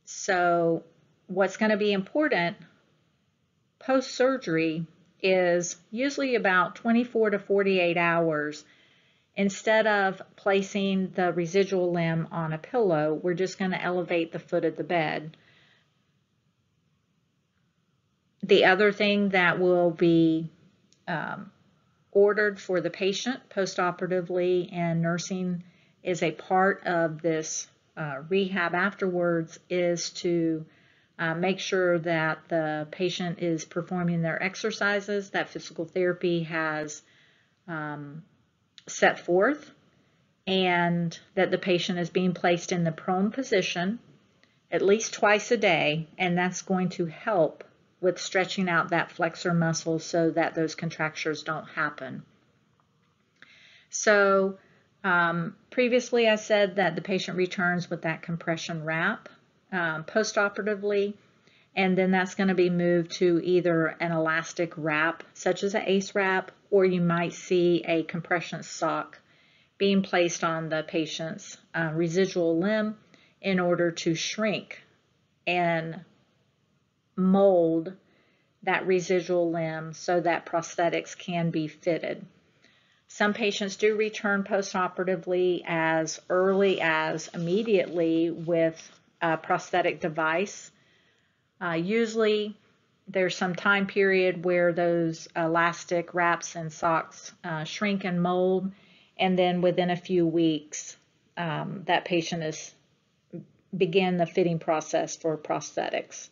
So what's going to be important post-surgery is usually about 24 to 48 hours. Instead of placing the residual limb on a pillow, we're just going to elevate the foot of the bed. The other thing that will be um, ordered for the patient postoperatively, and nursing is a part of this uh, rehab afterwards, is to uh, make sure that the patient is performing their exercises that physical therapy has um, set forth, and that the patient is being placed in the prone position at least twice a day, and that's going to help with stretching out that flexor muscle so that those contractures don't happen. So um, previously I said that the patient returns with that compression wrap um, postoperatively, and then that's going to be moved to either an elastic wrap, such as an ACE wrap, or you might see a compression sock being placed on the patient's uh, residual limb in order to shrink and mold that residual limb so that prosthetics can be fitted. Some patients do return postoperatively as early as immediately with a prosthetic device. Uh, usually there's some time period where those elastic wraps and socks uh, shrink and mold, and then within a few weeks, um, that patient is begin the fitting process for prosthetics.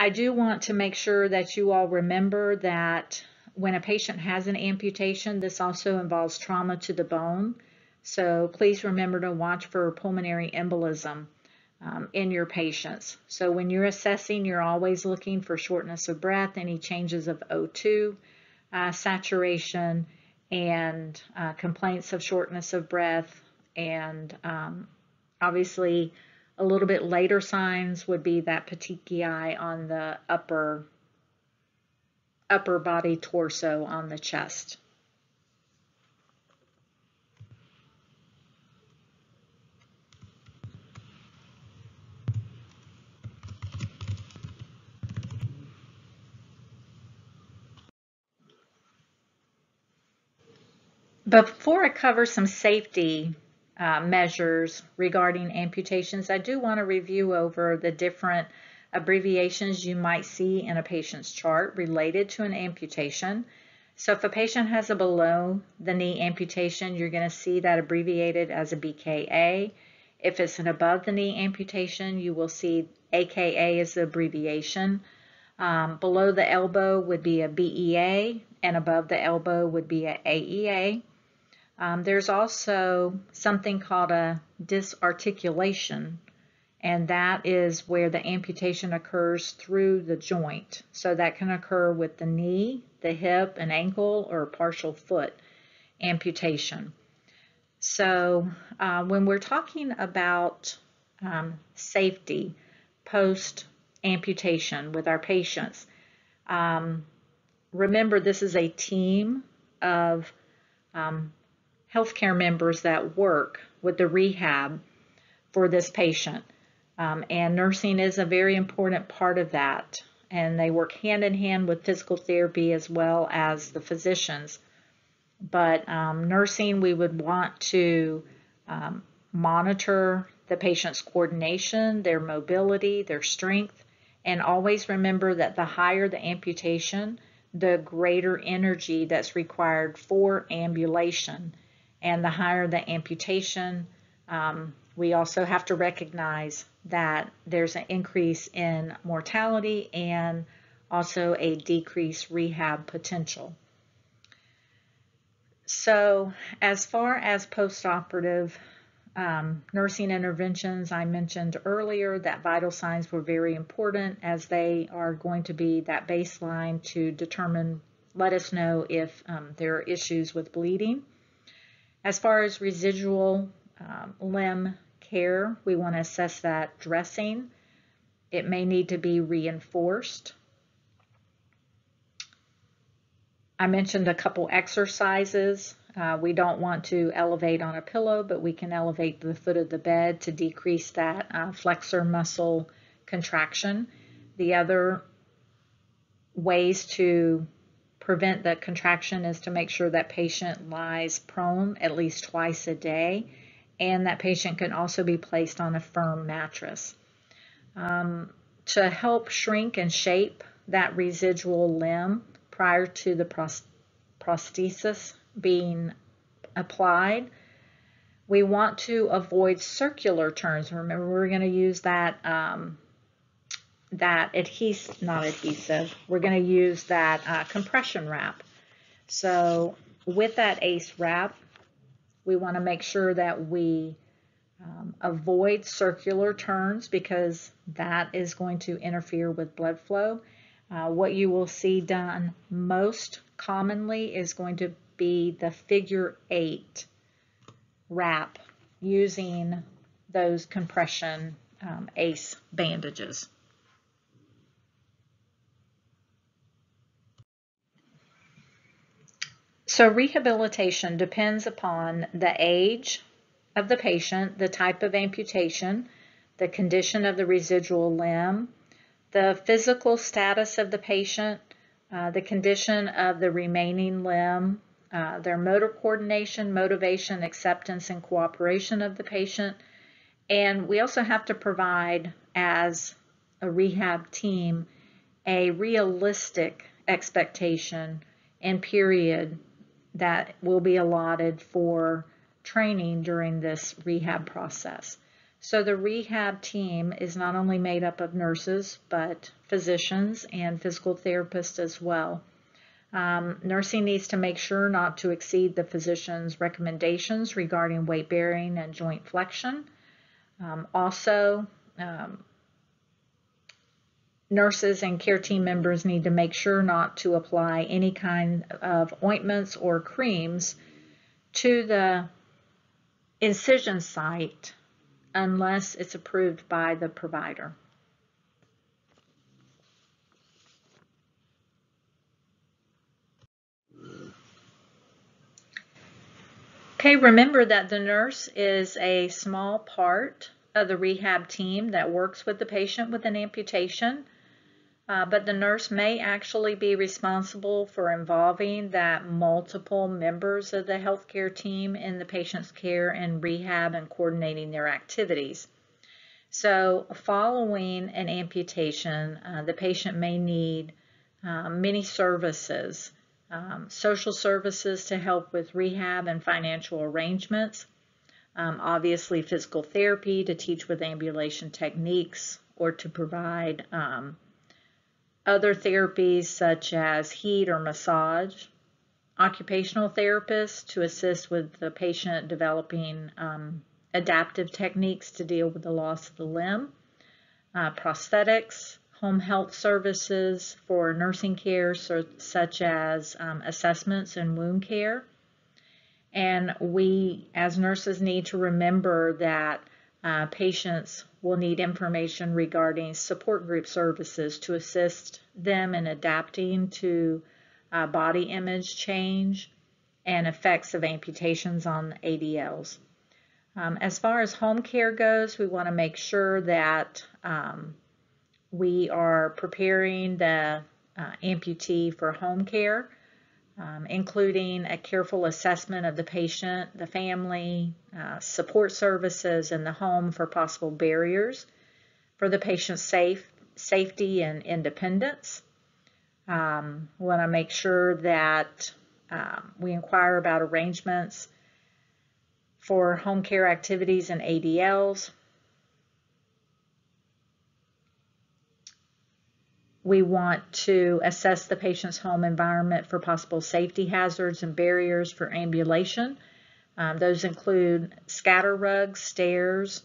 I do want to make sure that you all remember that when a patient has an amputation, this also involves trauma to the bone. So please remember to watch for pulmonary embolism um, in your patients. So when you're assessing, you're always looking for shortness of breath, any changes of O2 uh, saturation, and uh, complaints of shortness of breath. And um, obviously, a little bit later signs would be that petechiae on the upper upper body torso on the chest. Before I cover some safety uh, measures regarding amputations, I do want to review over the different abbreviations you might see in a patient's chart related to an amputation. So if a patient has a below the knee amputation, you're going to see that abbreviated as a BKA. If it's an above the knee amputation, you will see AKA as the abbreviation. Um, below the elbow would be a BEA, and above the elbow would be a AEA. Um, there's also something called a disarticulation, and that is where the amputation occurs through the joint. So that can occur with the knee, the hip, an ankle, or partial foot amputation. So uh, when we're talking about um, safety post amputation with our patients, um, remember this is a team of um, healthcare members that work with the rehab for this patient. Um, and nursing is a very important part of that. And they work hand in hand with physical therapy as well as the physicians. But um, nursing, we would want to um, monitor the patient's coordination, their mobility, their strength, and always remember that the higher the amputation, the greater energy that's required for ambulation and the higher the amputation, um, we also have to recognize that there's an increase in mortality and also a decreased rehab potential. So as far as postoperative um, nursing interventions, I mentioned earlier that vital signs were very important as they are going to be that baseline to determine, let us know if um, there are issues with bleeding. As far as residual um, limb care, we want to assess that dressing. It may need to be reinforced. I mentioned a couple exercises. Uh, we don't want to elevate on a pillow, but we can elevate the foot of the bed to decrease that uh, flexor muscle contraction. The other ways to prevent the contraction is to make sure that patient lies prone at least twice a day and that patient can also be placed on a firm mattress. Um, to help shrink and shape that residual limb prior to the prosthesis being applied, we want to avoid circular turns. Remember, we're going to use that um, that adhesive, not adhesive, we're going to use that uh, compression wrap. So with that ACE wrap, we want to make sure that we um, avoid circular turns because that is going to interfere with blood flow. Uh, what you will see done most commonly is going to be the figure eight wrap using those compression um, ACE bandages. So rehabilitation depends upon the age of the patient, the type of amputation, the condition of the residual limb, the physical status of the patient, uh, the condition of the remaining limb, uh, their motor coordination, motivation, acceptance, and cooperation of the patient, And we also have to provide, as a rehab team, a realistic expectation and period that will be allotted for training during this rehab process. So the rehab team is not only made up of nurses, but physicians and physical therapists as well. Um, nursing needs to make sure not to exceed the physician's recommendations regarding weight bearing and joint flexion. Um, also, um, nurses and care team members need to make sure not to apply any kind of ointments or creams to the incision site unless it's approved by the provider. Okay, remember that the nurse is a small part of the rehab team that works with the patient with an amputation. Uh, but the nurse may actually be responsible for involving that multiple members of the healthcare team in the patient's care and rehab and coordinating their activities. So following an amputation, uh, the patient may need uh, many services, um, social services to help with rehab and financial arrangements, um, obviously physical therapy to teach with ambulation techniques or to provide um, other therapies such as heat or massage, occupational therapists to assist with the patient developing um, adaptive techniques to deal with the loss of the limb, uh, prosthetics, home health services for nursing care so, such as um, assessments and wound care. And we as nurses need to remember that uh, patients will need information regarding support group services to assist them in adapting to uh, body image change and effects of amputations on ADLs. Um, as far as home care goes, we want to make sure that um, we are preparing the uh, amputee for home care um, including a careful assessment of the patient, the family, uh, support services, and the home for possible barriers for the patient's safe, safety and independence. Um, we want to make sure that um, we inquire about arrangements for home care activities and ADLs. We want to assess the patient's home environment for possible safety hazards and barriers for ambulation. Um, those include scatter rugs, stairs.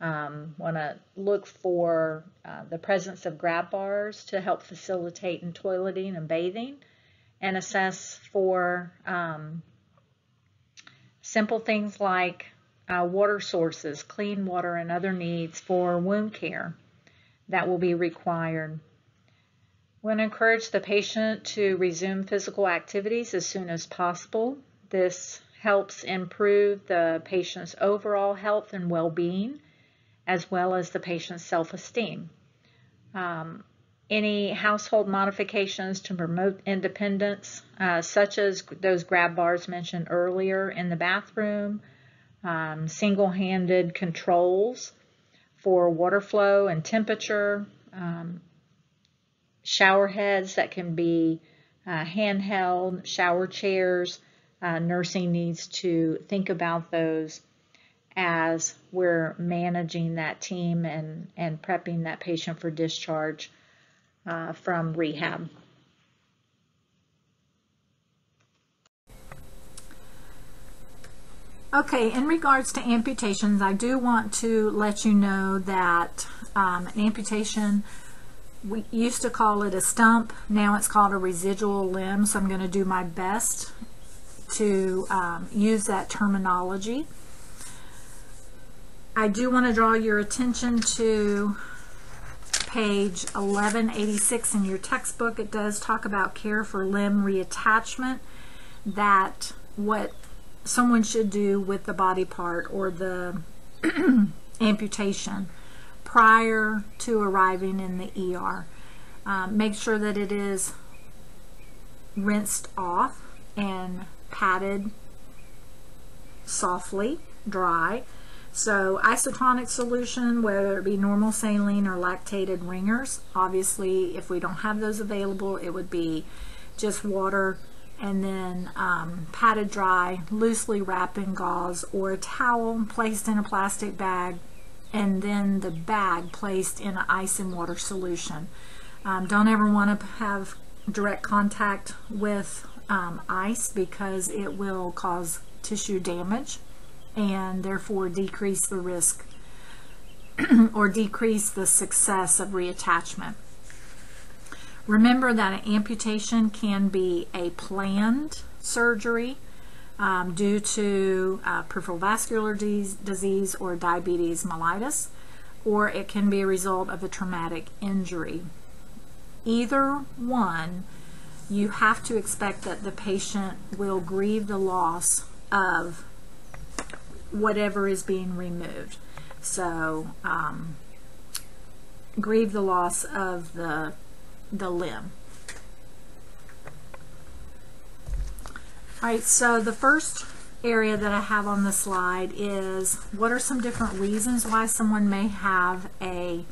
Um, want to look for uh, the presence of grab bars to help facilitate in toileting and bathing, and assess for um, simple things like uh, water sources, clean water, and other needs for wound care that will be required. Want to encourage the patient to resume physical activities as soon as possible. This helps improve the patient's overall health and well-being, as well as the patient's self-esteem. Um, any household modifications to promote independence, uh, such as those grab bars mentioned earlier in the bathroom, um, single-handed controls for water flow and temperature, um, shower heads that can be uh, handheld, shower chairs. Uh, nursing needs to think about those as we're managing that team and, and prepping that patient for discharge uh, from rehab. Okay, in regards to amputations, I do want to let you know that um, an amputation we used to call it a stump. Now it's called a residual limb. So I'm going to do my best to um, use that terminology. I do want to draw your attention to page 1186 in your textbook. It does talk about care for limb reattachment, that what someone should do with the body part or the amputation prior to arriving in the ER. Um, make sure that it is rinsed off and patted softly, dry. So isotonic solution, whether it be normal saline or lactated ringers, obviously if we don't have those available, it would be just water and then um, patted dry, loosely wrapped in gauze or a towel placed in a plastic bag and then the bag placed in an ice and water solution. Um, don't ever want to have direct contact with um, ice because it will cause tissue damage and therefore decrease the risk or decrease the success of reattachment. Remember that an amputation can be a planned surgery um, due to uh, peripheral vascular disease, or diabetes mellitus, or it can be a result of a traumatic injury. Either one, you have to expect that the patient will grieve the loss of whatever is being removed. So, um, grieve the loss of the, the limb. All right, so the first area that I have on the slide is what are some different reasons why someone may have a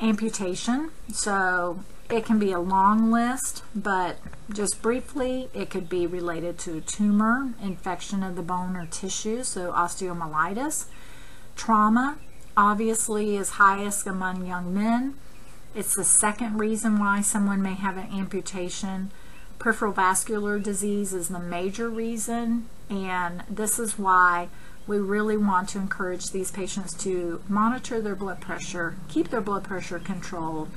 amputation. So it can be a long list, but just briefly, it could be related to a tumor, infection of the bone or tissue, so osteomyelitis. Trauma, obviously, is highest among young men. It's the second reason why someone may have an amputation. Peripheral vascular disease is the major reason, and this is why we really want to encourage these patients to monitor their blood pressure, keep their blood pressure controlled,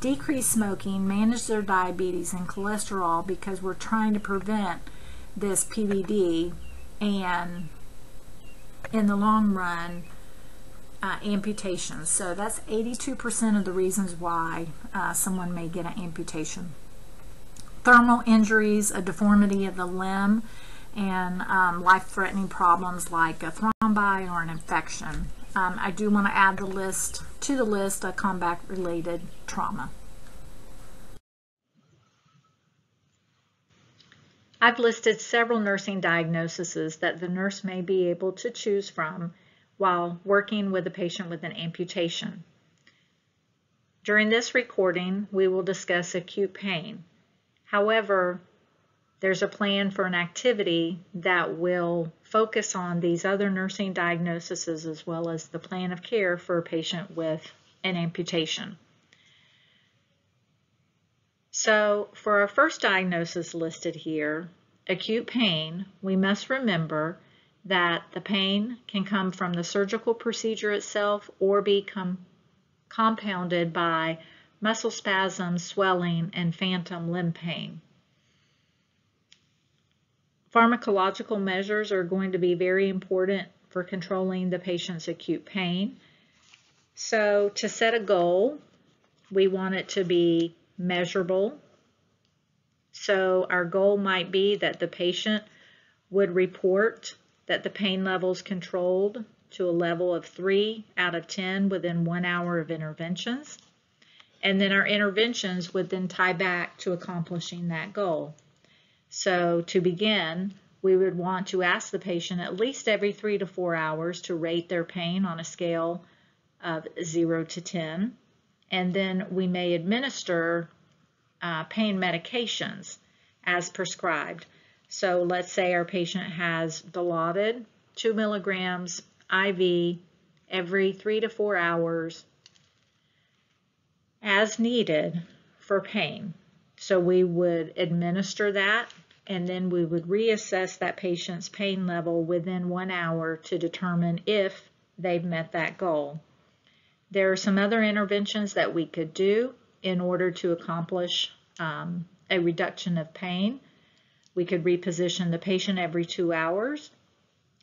decrease smoking, manage their diabetes and cholesterol because we're trying to prevent this PVD and in the long run uh, amputations. So that's 82% of the reasons why uh, someone may get an amputation. Thermal injuries, a deformity of the limb, and um, life-threatening problems like a thrombi or an infection. Um, I do want to add the list to the list of combat-related trauma. I've listed several nursing diagnoses that the nurse may be able to choose from while working with a patient with an amputation. During this recording, we will discuss acute pain. However, there's a plan for an activity that will focus on these other nursing diagnoses as well as the plan of care for a patient with an amputation. So for our first diagnosis listed here, acute pain, we must remember that the pain can come from the surgical procedure itself or be com compounded by muscle spasms, swelling, and phantom limb pain. Pharmacological measures are going to be very important for controlling the patient's acute pain. So to set a goal, we want it to be measurable. So our goal might be that the patient would report that the pain level is controlled to a level of 3 out of 10 within one hour of interventions. And then our interventions would then tie back to accomplishing that goal. So to begin, we would want to ask the patient at least every three to four hours to rate their pain on a scale of 0 to 10. And then we may administer uh, pain medications as prescribed. So let's say our patient has Dilaudid, 2 milligrams IV every three to four hours as needed for pain. So we would administer that and then we would reassess that patient's pain level within one hour to determine if they've met that goal. There are some other interventions that we could do in order to accomplish um, a reduction of pain. We could reposition the patient every two hours,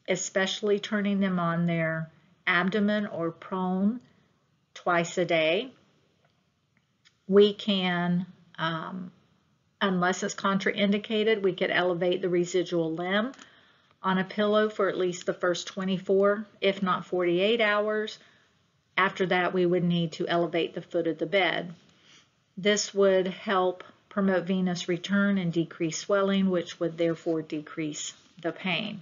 especially turning them on their abdomen or prone twice a day. We can um, Unless it's contraindicated, we could elevate the residual limb on a pillow for at least the first 24, if not 48 hours. After that, we would need to elevate the foot of the bed. This would help promote venous return and decrease swelling, which would therefore decrease the pain.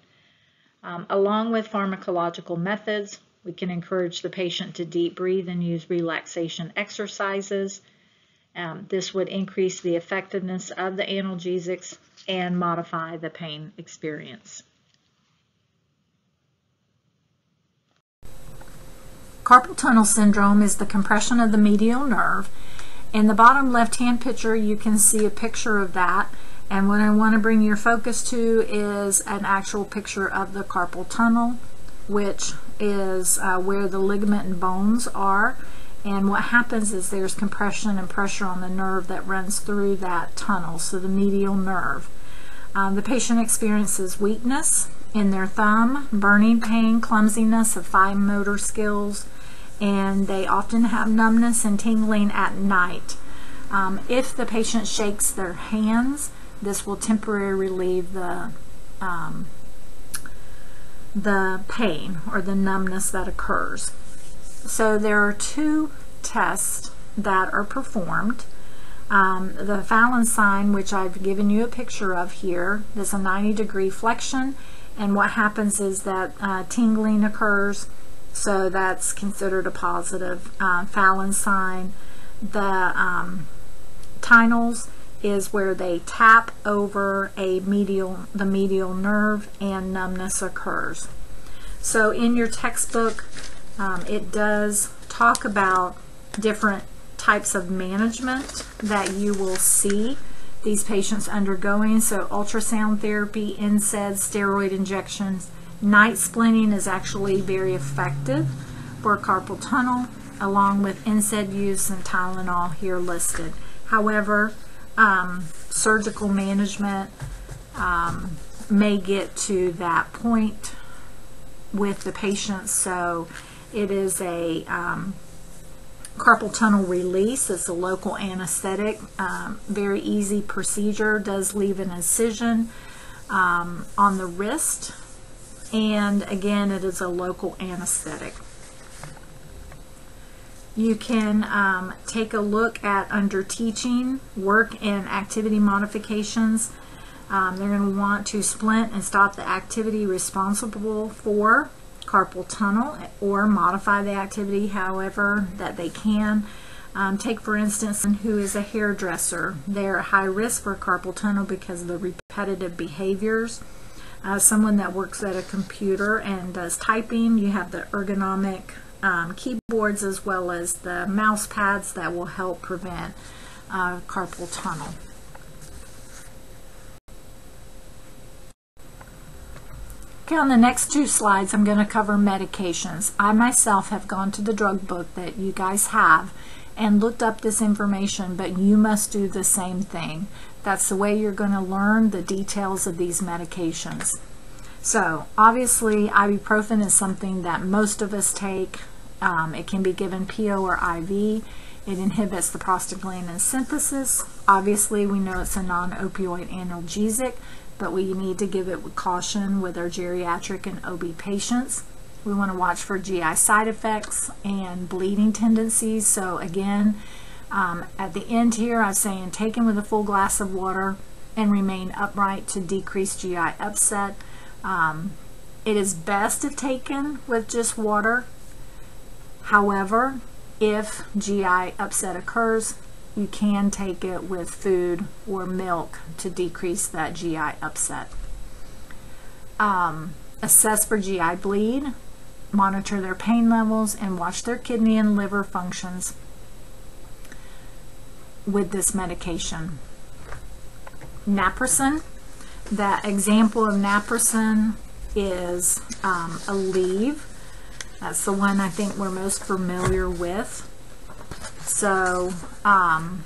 Um, along with pharmacological methods, we can encourage the patient to deep breathe and use relaxation exercises. Um, this would increase the effectiveness of the analgesics and modify the pain experience. Carpal tunnel syndrome is the compression of the medial nerve. In the bottom left hand picture you can see a picture of that and what I want to bring your focus to is an actual picture of the carpal tunnel which is uh, where the ligament and bones are and what happens is there's compression and pressure on the nerve that runs through that tunnel, so the medial nerve. Um, the patient experiences weakness in their thumb, burning pain, clumsiness of fine motor skills, and they often have numbness and tingling at night. Um, if the patient shakes their hands, this will temporarily relieve the um, the pain or the numbness that occurs. So there are two tests that are performed. Um, the Phalen sign, which I've given you a picture of here, is a 90 degree flexion and what happens is that uh, tingling occurs so that's considered a positive uh, Phalen sign. The um, is where they tap over a medial, the medial nerve and numbness occurs. So in your textbook, um, it does talk about different types of management that you will see these patients undergoing. So ultrasound therapy, NSAID, steroid injections. Night splinting is actually very effective for carpal tunnel, along with NSAID use and Tylenol here listed. However, um, surgical management um, may get to that point with the patient. So it is a um, carpal tunnel release. It's a local anesthetic. Um, very easy procedure. Does leave an incision um, on the wrist. And again, it is a local anesthetic. You can um, take a look at under teaching, work and activity modifications. Um, they're going to want to splint and stop the activity responsible for carpal tunnel or modify the activity however that they can. Um, take for instance who is a hairdresser. They're at high risk for carpal tunnel because of the repetitive behaviors. Uh, someone that works at a computer and does typing, you have the ergonomic um, keyboards as well as the mouse pads that will help prevent uh, carpal tunnel. Okay, on the next two slides, I'm going to cover medications. I myself have gone to the drug book that you guys have and looked up this information, but you must do the same thing. That's the way you're going to learn the details of these medications. So, obviously, ibuprofen is something that most of us take. Um, it can be given PO or IV. It inhibits the prostaglandin synthesis. Obviously, we know it's a non-opioid analgesic, but we need to give it with caution with our geriatric and OB patients. We want to watch for GI side effects and bleeding tendencies. So again, um, at the end here, I'm saying taken with a full glass of water and remain upright to decrease GI upset. Um, it is best if taken with just water. However, if GI upset occurs, you can take it with food or milk to decrease that GI upset. Um, assess for GI bleed, monitor their pain levels, and watch their kidney and liver functions with this medication. Naproxen, that example of naproxen is um, Aleve. That's the one I think we're most familiar with. So, um,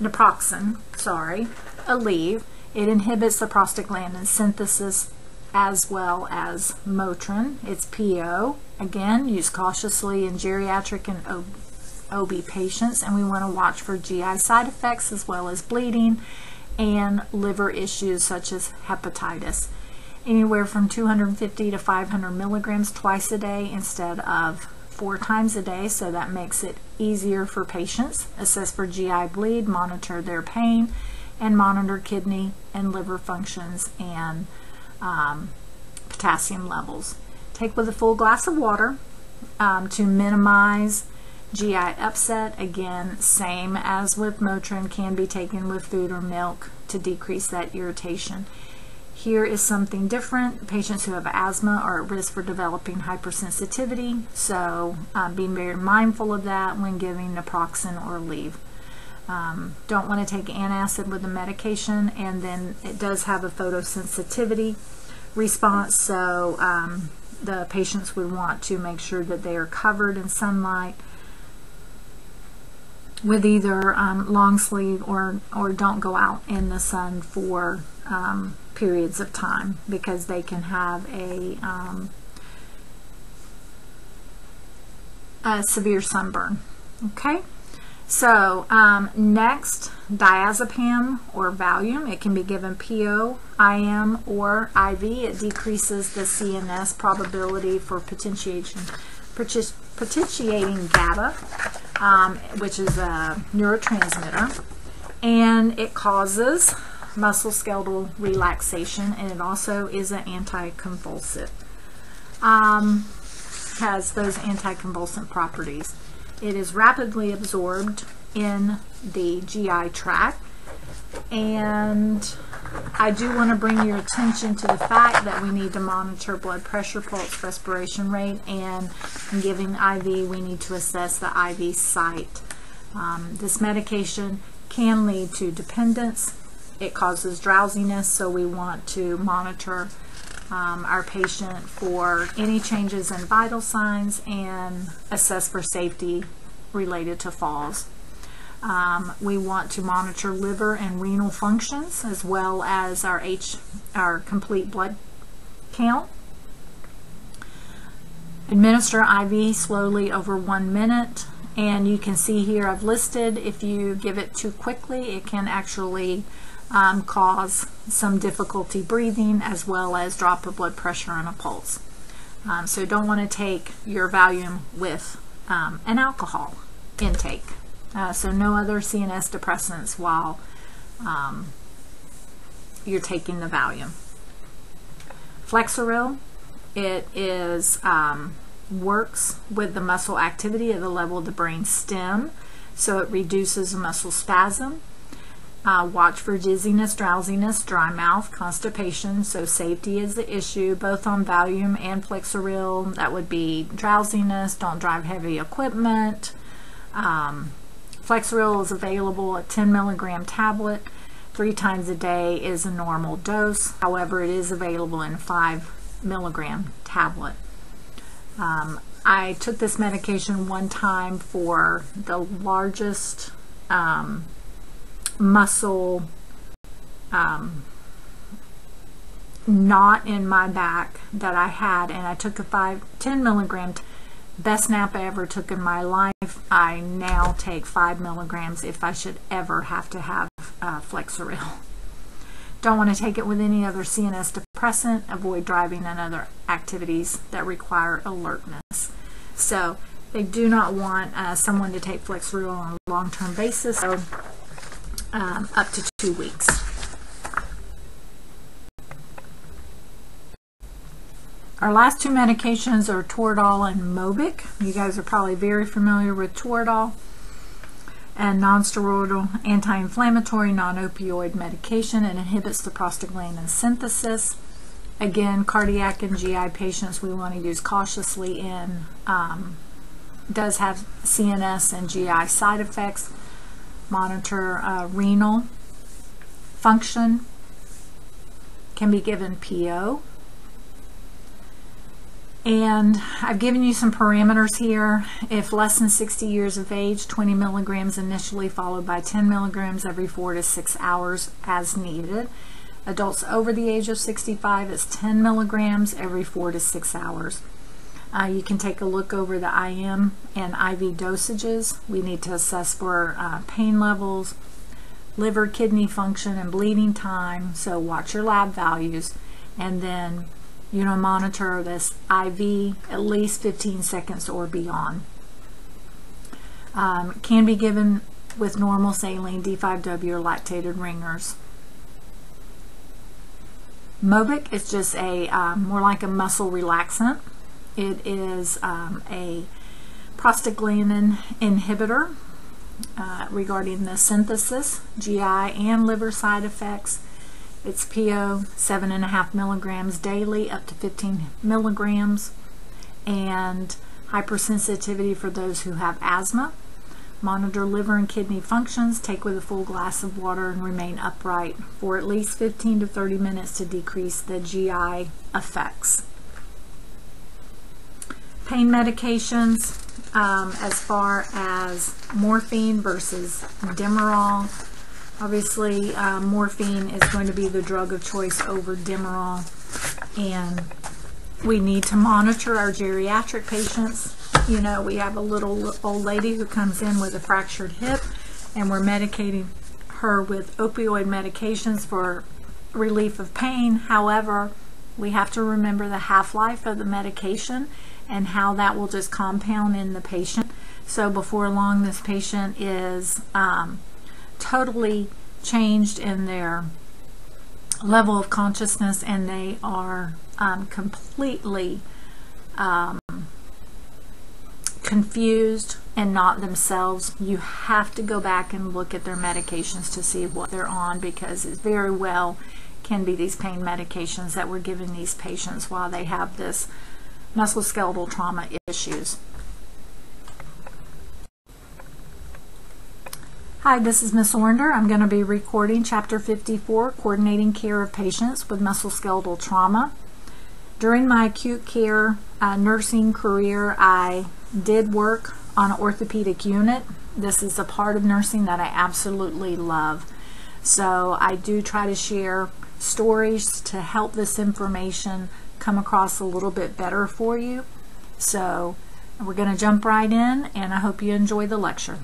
naproxen, sorry, Aleve, it inhibits the prostaglandin synthesis as well as Motrin. It's PO. Again, used cautiously in geriatric and OB patients, and we want to watch for GI side effects as well as bleeding and liver issues such as hepatitis. Anywhere from 250 to 500 milligrams twice a day instead of four times a day, so that makes it easier for patients. Assess for GI bleed, monitor their pain, and monitor kidney and liver functions and um, potassium levels. Take with a full glass of water um, to minimize GI upset. Again, same as with Motrin, can be taken with food or milk to decrease that irritation. Here is something different. Patients who have asthma are at risk for developing hypersensitivity, so um, being very mindful of that when giving naproxen or Aleve. Um, don't want to take antacid with the medication, and then it does have a photosensitivity response, so um, the patients would want to make sure that they are covered in sunlight with either um, long sleeve or, or don't go out in the sun for um, periods of time because they can have a, um, a severe sunburn. Okay, so um, next, diazepam or Valium. It can be given PO, IM, or IV. It decreases the CNS probability for potentiation, potentiating GABA, um, which is a neurotransmitter, and it causes musculoskeletal relaxation, and it also is an anticonvulsant. Um, has those anticonvulsant properties. It is rapidly absorbed in the GI tract, and I do want to bring your attention to the fact that we need to monitor blood pressure, pulse, respiration rate, and in giving IV, we need to assess the IV site. Um, this medication can lead to dependence, it causes drowsiness, so we want to monitor um, our patient for any changes in vital signs and assess for safety related to falls. Um, we want to monitor liver and renal functions as well as our H, our complete blood count. Administer IV slowly over one minute and you can see here I've listed if you give it too quickly it can actually um, cause some difficulty breathing as well as drop of blood pressure and a pulse. Um, so don't want to take your Valium with um, an alcohol intake. Uh, so no other CNS depressants while um, you're taking the Valium. Flexeril, it is um, works with the muscle activity at the level of the brain stem, so it reduces a muscle spasm. Uh, watch for dizziness, drowsiness, dry mouth, constipation. So safety is the issue, both on Valium and Flexeril. That would be drowsiness, don't drive heavy equipment. Um, Flexeril is available at 10 milligram tablet. Three times a day is a normal dose. However, it is available in 5 milligram tablet. Um, I took this medication one time for the largest um, muscle um, knot in my back that I had, and I took a five, 10 milligram. Best nap I ever took in my life. I now take five milligrams if I should ever have to have uh, Flexeril. Don't want to take it with any other CNS depressant. Avoid driving and other activities that require alertness. So they do not want uh, someone to take Flexeril on a long-term basis. So um, up to two weeks. Our last two medications are Toradol and Mobic. You guys are probably very familiar with Toradol and nonsteroidal anti-inflammatory non-opioid medication. It inhibits the prostaglandin synthesis. Again, cardiac and GI patients we want to use cautiously in um, does have CNS and GI side effects monitor uh, renal function, can be given PO. And I've given you some parameters here. If less than 60 years of age, 20 milligrams initially followed by 10 milligrams every four to six hours as needed. Adults over the age of 65 is 10 milligrams every four to six hours. Uh, you can take a look over the IM and IV dosages. We need to assess for uh, pain levels, liver kidney function, and bleeding time. So watch your lab values and then you know monitor this IV at least 15 seconds or beyond. Um, can be given with normal saline, D5W, or lactated ringers. Mobic is just a um, more like a muscle relaxant. It is um, a prostaglandin inhibitor uh, regarding the synthesis, GI, and liver side effects. It's PO seven and a half milligrams daily, up to 15 milligrams, and hypersensitivity for those who have asthma. Monitor liver and kidney functions, take with a full glass of water, and remain upright for at least 15 to 30 minutes to decrease the GI effects. Pain medications, um, as far as morphine versus Demerol. Obviously, uh, morphine is going to be the drug of choice over Demerol, and we need to monitor our geriatric patients. You know, we have a little old lady who comes in with a fractured hip, and we're medicating her with opioid medications for relief of pain. However, we have to remember the half-life of the medication and how that will just compound in the patient. So before long, this patient is um, totally changed in their level of consciousness and they are um, completely um, confused and not themselves. You have to go back and look at their medications to see what they're on because it very well can be these pain medications that we're giving these patients while they have this musculoskeletal trauma issues. Hi, this is Miss Ornder. I'm going to be recording Chapter 54, Coordinating Care of Patients with Musculoskeletal Trauma. During my acute care uh, nursing career, I did work on an orthopedic unit. This is a part of nursing that I absolutely love. So I do try to share stories to help this information come across a little bit better for you. So we're going to jump right in and I hope you enjoy the lecture.